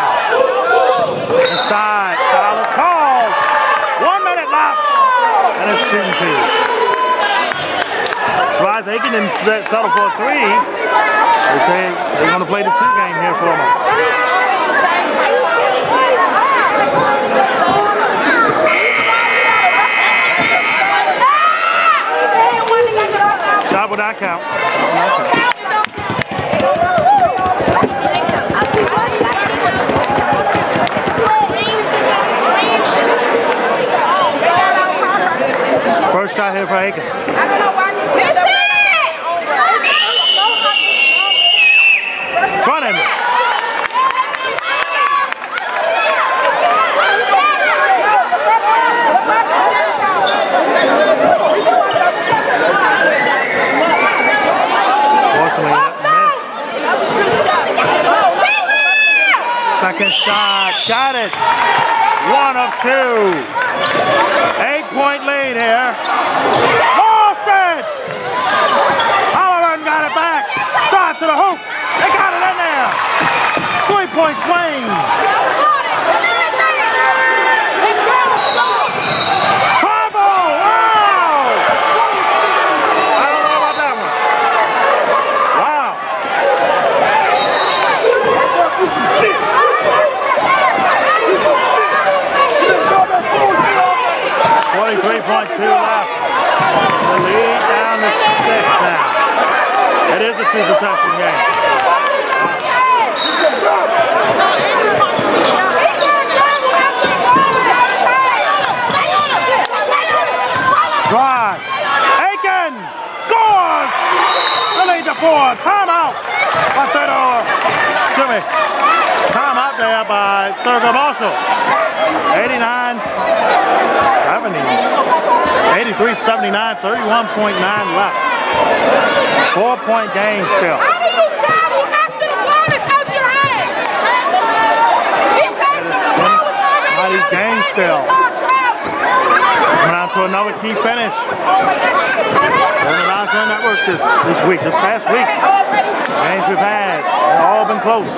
Inside. Foul is called. One minute left. And it's shooting two. Surprised Aiken didn't settle for a three. They say they're going to play the two game here for them. Shot would not count. First shot here for Aiken. I don't know why these people don't- Front end. Fortunately, that missed. Second shot, got it. One of two. Eight point lead here. Boston! Halliburton got it back. Drive to the hoop. They got it in there. Three point swing. Trouble! Wow! I don't know about that one. Wow. Forty-three point two left. The lead down to six now. It is a two possession game. Drive. Aiken scores. The lead to four. Timeout by Theodore. Excuse me. There by Thurgood Marshall. 89 70. 83 79. 31.9 left. Four point game still. How do you travel after the ball is out your hand? He takes the ball with all his How these hands. games still. Coming on to another key finish. On the Network this, this week, this past week. Games we've had, all been close.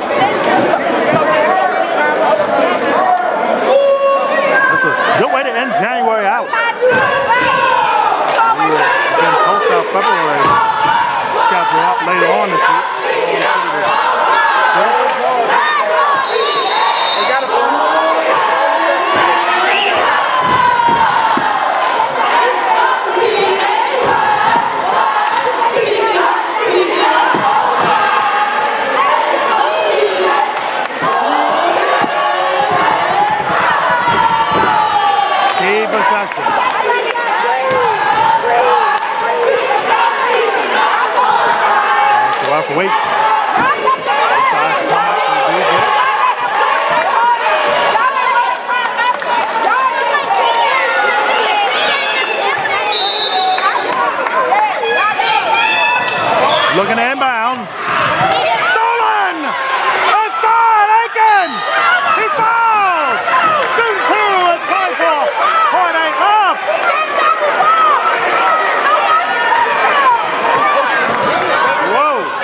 It's a good way to end January out. We will again post our February schedule up later on this week. Key possession. waits. Tries to come up and do good. Looking inbound. Stolen! Aside Aiken! He fouled! Shoot two at 24. Point eight up. Whoa!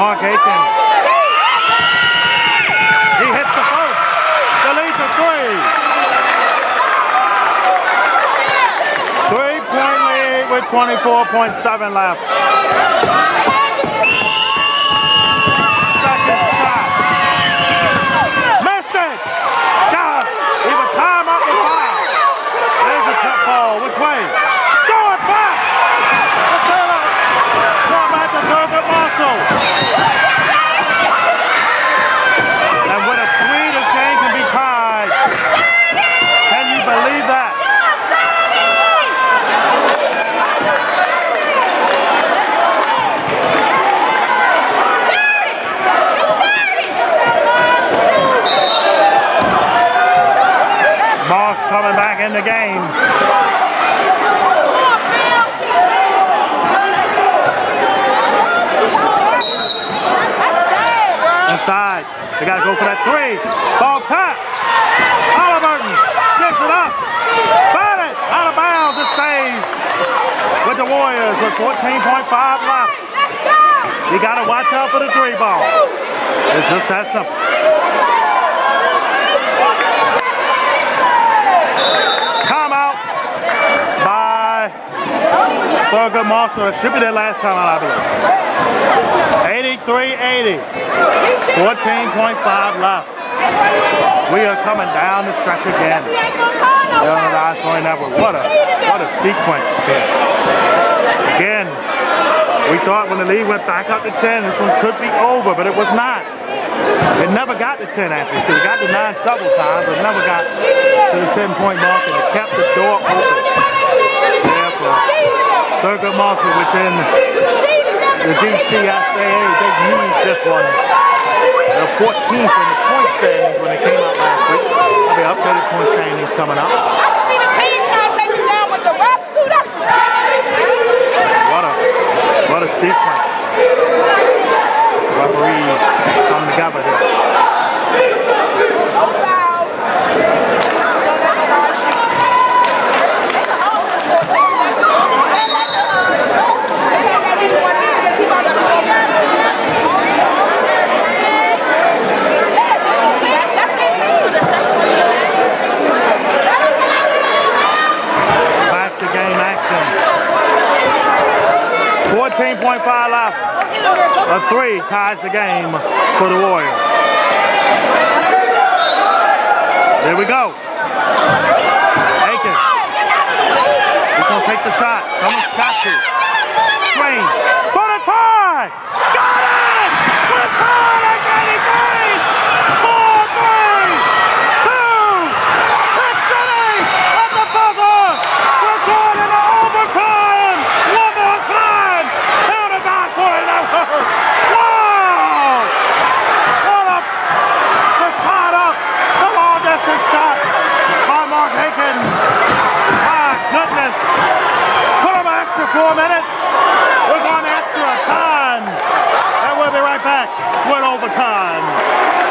Mark Aiken. He hits the post. The lead's a three. Three-point lead with 24.7 left. Second shot. Missed it. God, even time up the foul. There's a tip ball. Which way? Throw it back. Taylor. Throw it back to Thurgood Marshall. And with a three, this game can be tied. Can you believe that? Moss coming back in the game. Inside. They got to go for that three. Ball tap. Halliburton gives it up. Bat it. Out of bounds. It stays with the Warriors with 14.5 left. You got to watch out for the three ball. It's just that simple. Timeout by Thurgood Marshall. It should be their last timeout, I believe. 83-80. 14.5 left. We are coming down the stretch again. Illinois Lions Flowing Network. What a what a sequence here. Again, we thought when the lead went back up to 10, this one could be over, but it was not. It never got to 10 actually, it got to 9 several times, but never got to the 10 point mark, and it kept the door open there Thurgood Marshall, which in the DCSAA, they need this one. They're 14th in the point standings when they came out last week. There'll be updated point standings coming up. What a what a sequence. The referees come together here. Back to game action. 14.5 left. Ties the game for the Warriors. There we go. Aiken. He's going to take the shot. Someone's got to. Swing. For the tie. Got it! For the tie at 93. Four, three, two. It's City at the buzzer. We're going into overtime. One more time. Down to Gosford. Wow! What a they're tied up. The long distance shot by Mark Aiken. My goodness. Put him extra four minutes. We're going extra time. And we'll be right back with overtime.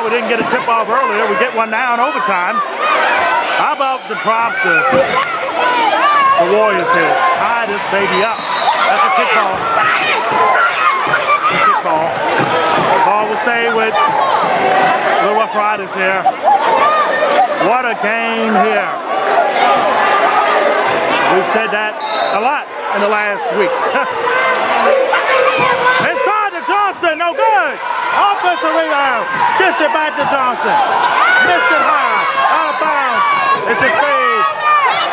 We didn't get a tip off earlier. We get one now in overtime. How about the props to the Warriors here? Tie this baby up. That's a kick ball. call. The ball will stay with the Rough Riders here. What a game here. We've said that a lot in the last week. Inside to Johnson, no good. Offensive rebound. Dish it back to Johnson. Missed it high. Out of bounds. It's a stay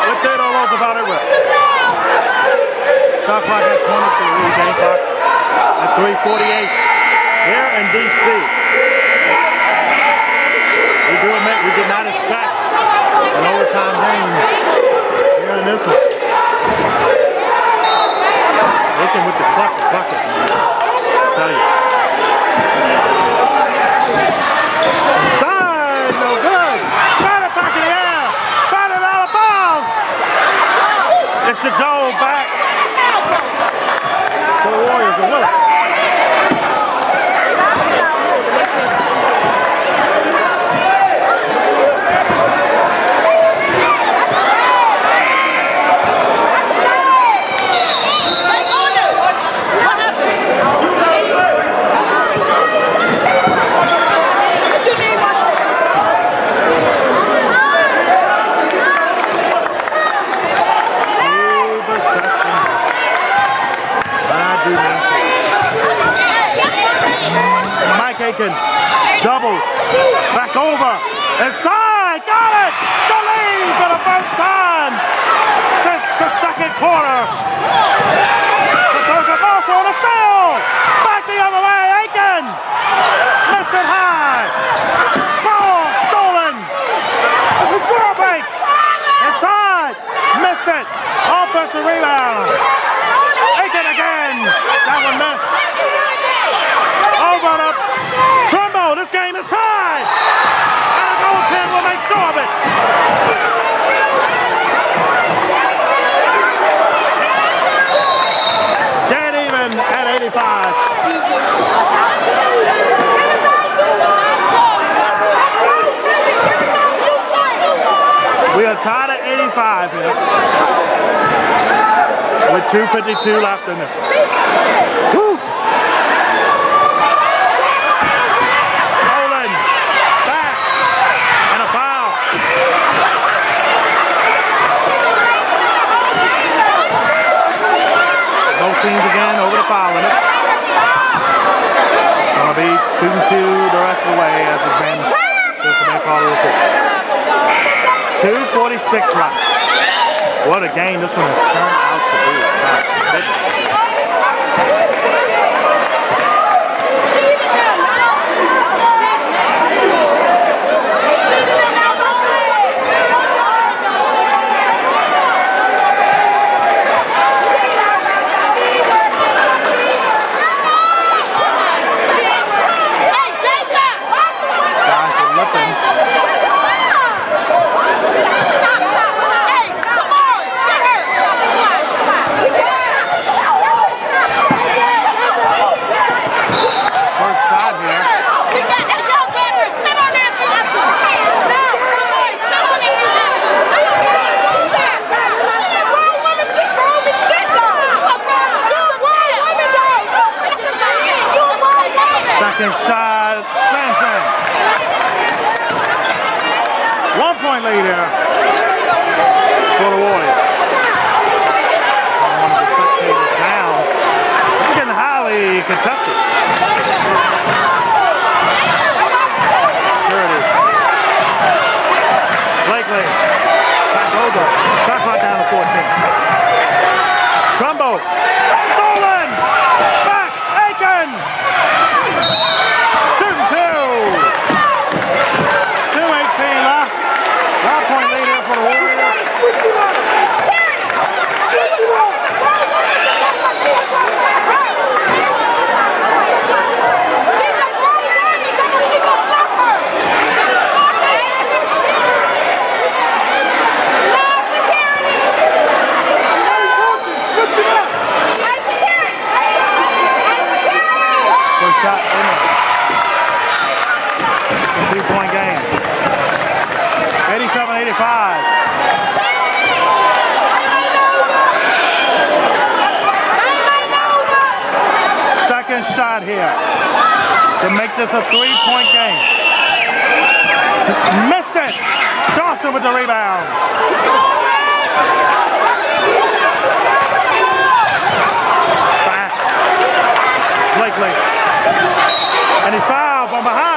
with Theodore Roosevelt rip. Shot clock at 23. Game at 348 here in D.C. We do admit we did not expect an overtime game here in this one. Looking with the clutch bucket. I tell you. Inside, no good. Got it back in the air. Got it out of bounds. It should go back to the Warriors. Will. Aiken, double, back over, inside, got it! The lead for the first time since the second quarter. Paterka Marshall on a steal! Back the other way, Aiken! Missed it high! Ball stolen! It's a draw break! Inside! Missed it! Offensive rebound! Aiken again! That one missed! Over to Trumbo. This game is tied. And a goaltend will make sure of it. Dead even at 85. We are tied at 85 here. With 2.52 left in this. Woo! Stolen. Back. And a foul. Both again over the foul limit. Gonna be shooting two the rest of the way as been since the back call of the pitch. 246 left. What a game this one has turned out to be. My goodness. Guys are looking. Stop, stop, stop. Hey, come on. Get her. First shot here. We got a young rapper. Sit on that if you have to. Somebody sit on it if you have to. She a grown woman. She grown as shit, though. You a grown You a grown woman, though. You a grown Second Spencer. One point lead here for the Warriors. It's getting highly contested. It is. Back. Shot clock down to 14. Trumbo. Stolen. Back. Aiken. here to make this a three-point game. Missed it! Johnson with the rebound. Back. Blakely. And he fouled from behind.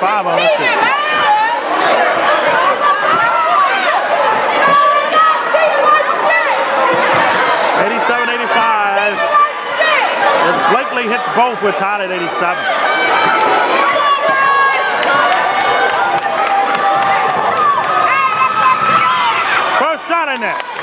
five on that. Blakely hits both, we're tied at 87. First shot in there.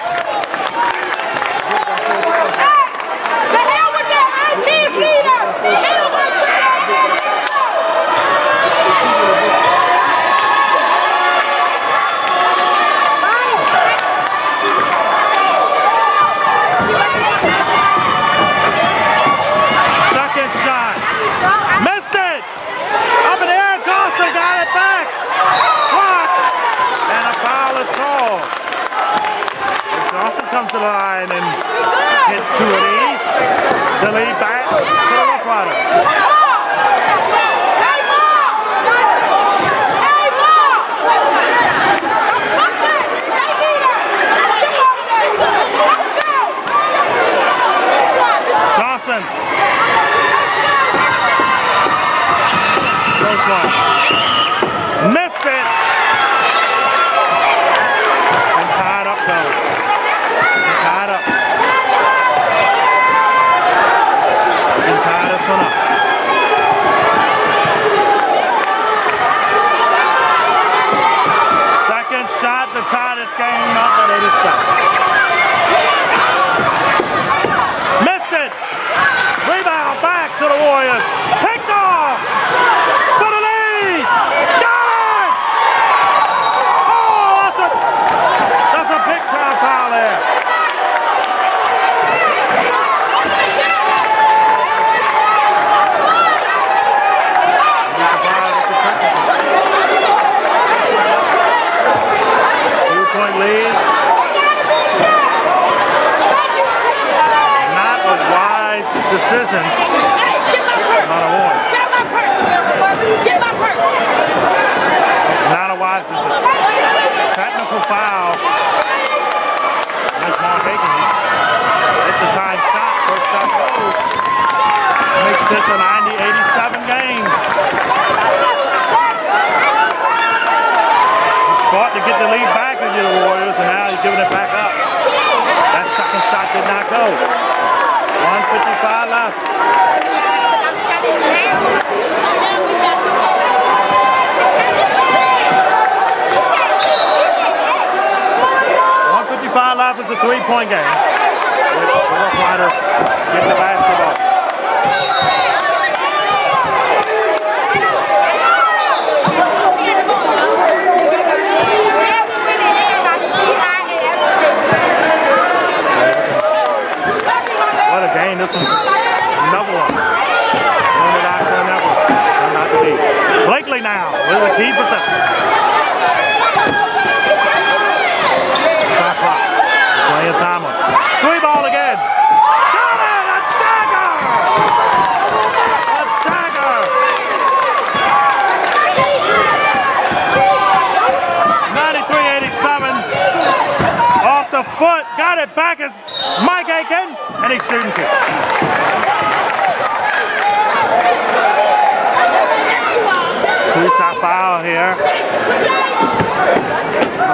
shot here.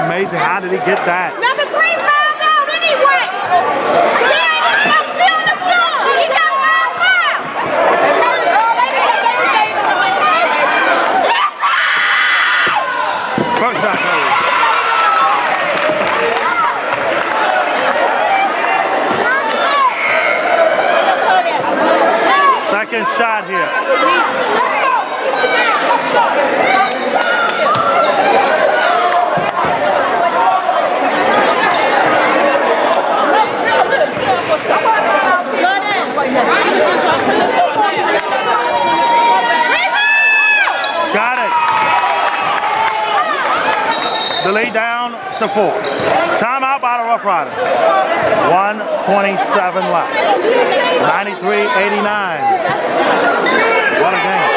Amazing. How did he get that? Number three fouled out anyway. First shot, Second shot here. To four. Timeout by the Rough Riders. 127 left. 93-89. What a game.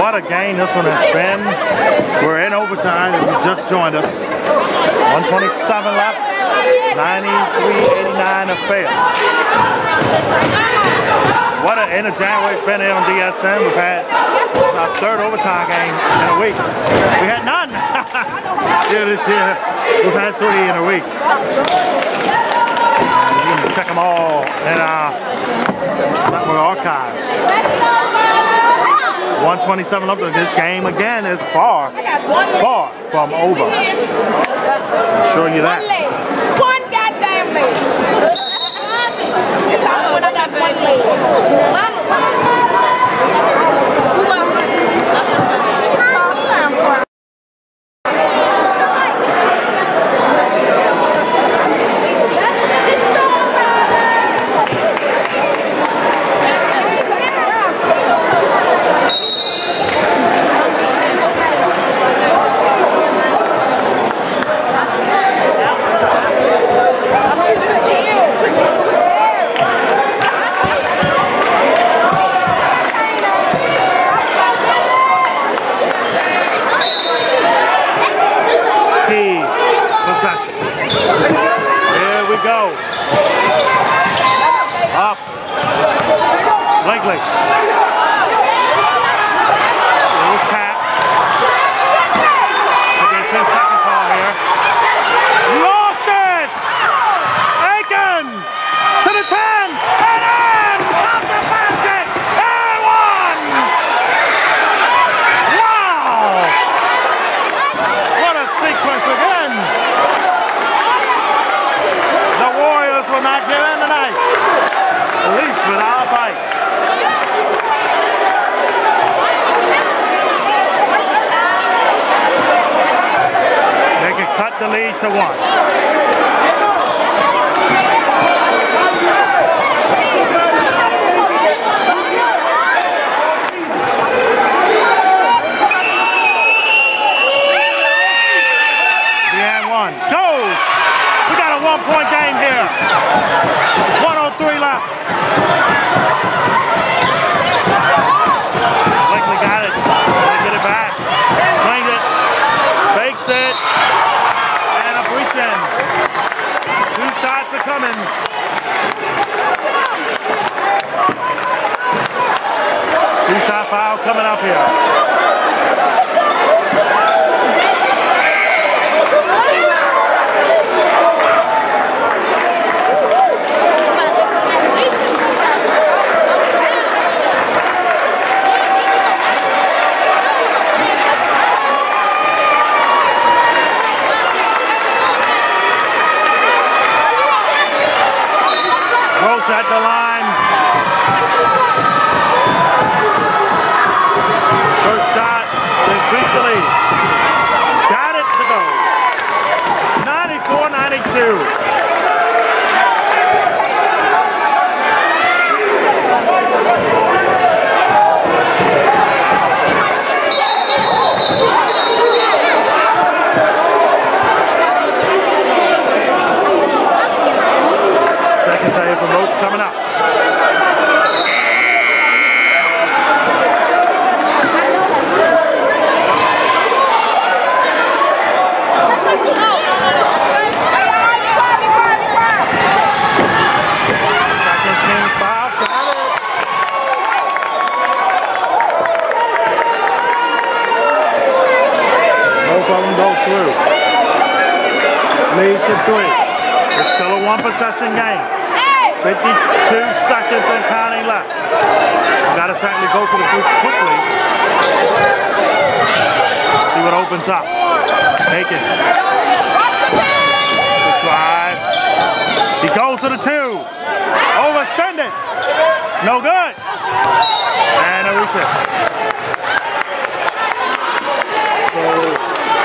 What a game this one has been. We're in overtime if you just joined us. 127 left. 93-89 affair. What an end of January been here on DSN. We've had our third overtime game in a week. We had none yeah, this year. We've had three in a week. You can check them all in our network archives. 127 up. This game again is far, far from over. I'll show you that. One goddamn leg. It's all when I got one leg. Just chill. Key possession. Here we go. Up. Blakely. It was tapped. There'll be a 10 second call here. Lost it! Aiken to the 10 and in! Off the basket! And one! Wow! What a sequence again! The Warriors will not give in tonight. At least without a fight. They can cut the lead to one.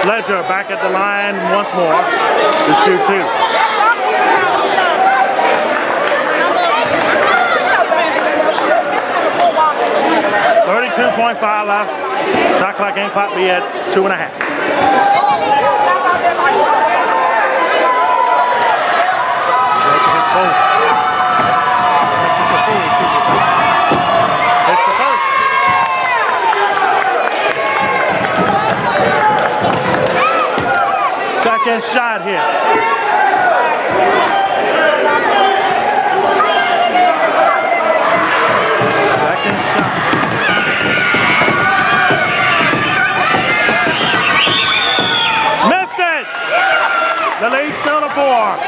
Ledger back at the line once more to shoot two. Thirty-two point five left. Shot clock game clock be at two and a half. Let's hit both. This is a full two percent. It's the first. Second shot here. Second shot. Missed it! The lead's still to four.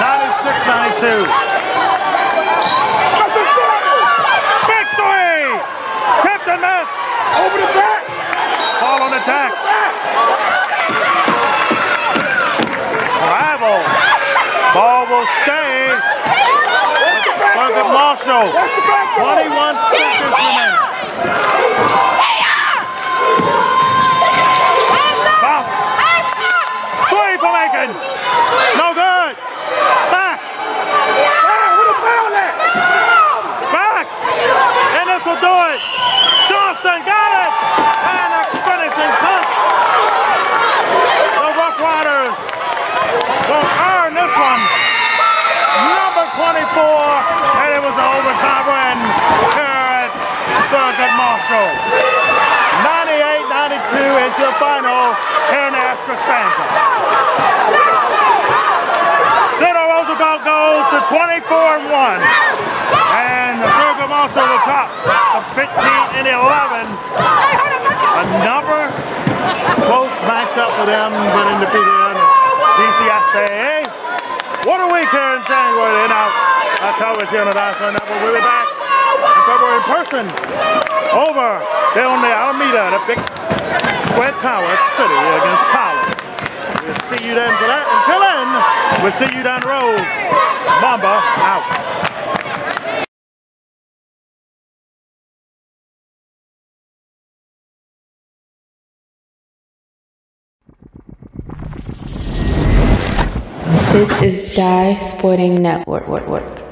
96-92. Victory! Tipped and miss. Over the back. Ball on attack. Travel. Ball will stay. Thurgood Marshall. 21 seconds remaining. Boss. Three for Macon. No good. Back. Foul, where the foul at? Back. And this will do it. Johnson got it. And a finishing touch. The Rough Riders will earn this one. Number 24. And it was an overtime win here at Thurgood Marshall. 98-92 is your final here in Astra Stanza. Theodore Roosevelt goes to 24 and 1. And the Thurgood Marshall the top of 15 and 11. Another close matchup for them, but in defeated DCSA. What a week here in January. And now our coverage here on the Dinosaur Network. We'll be back in February in person over there on the Alameda, the big square tower city against Powell. We'll see you then for that. Until then, we'll see you down the road. Mamba out. This is Dye Sporting Network.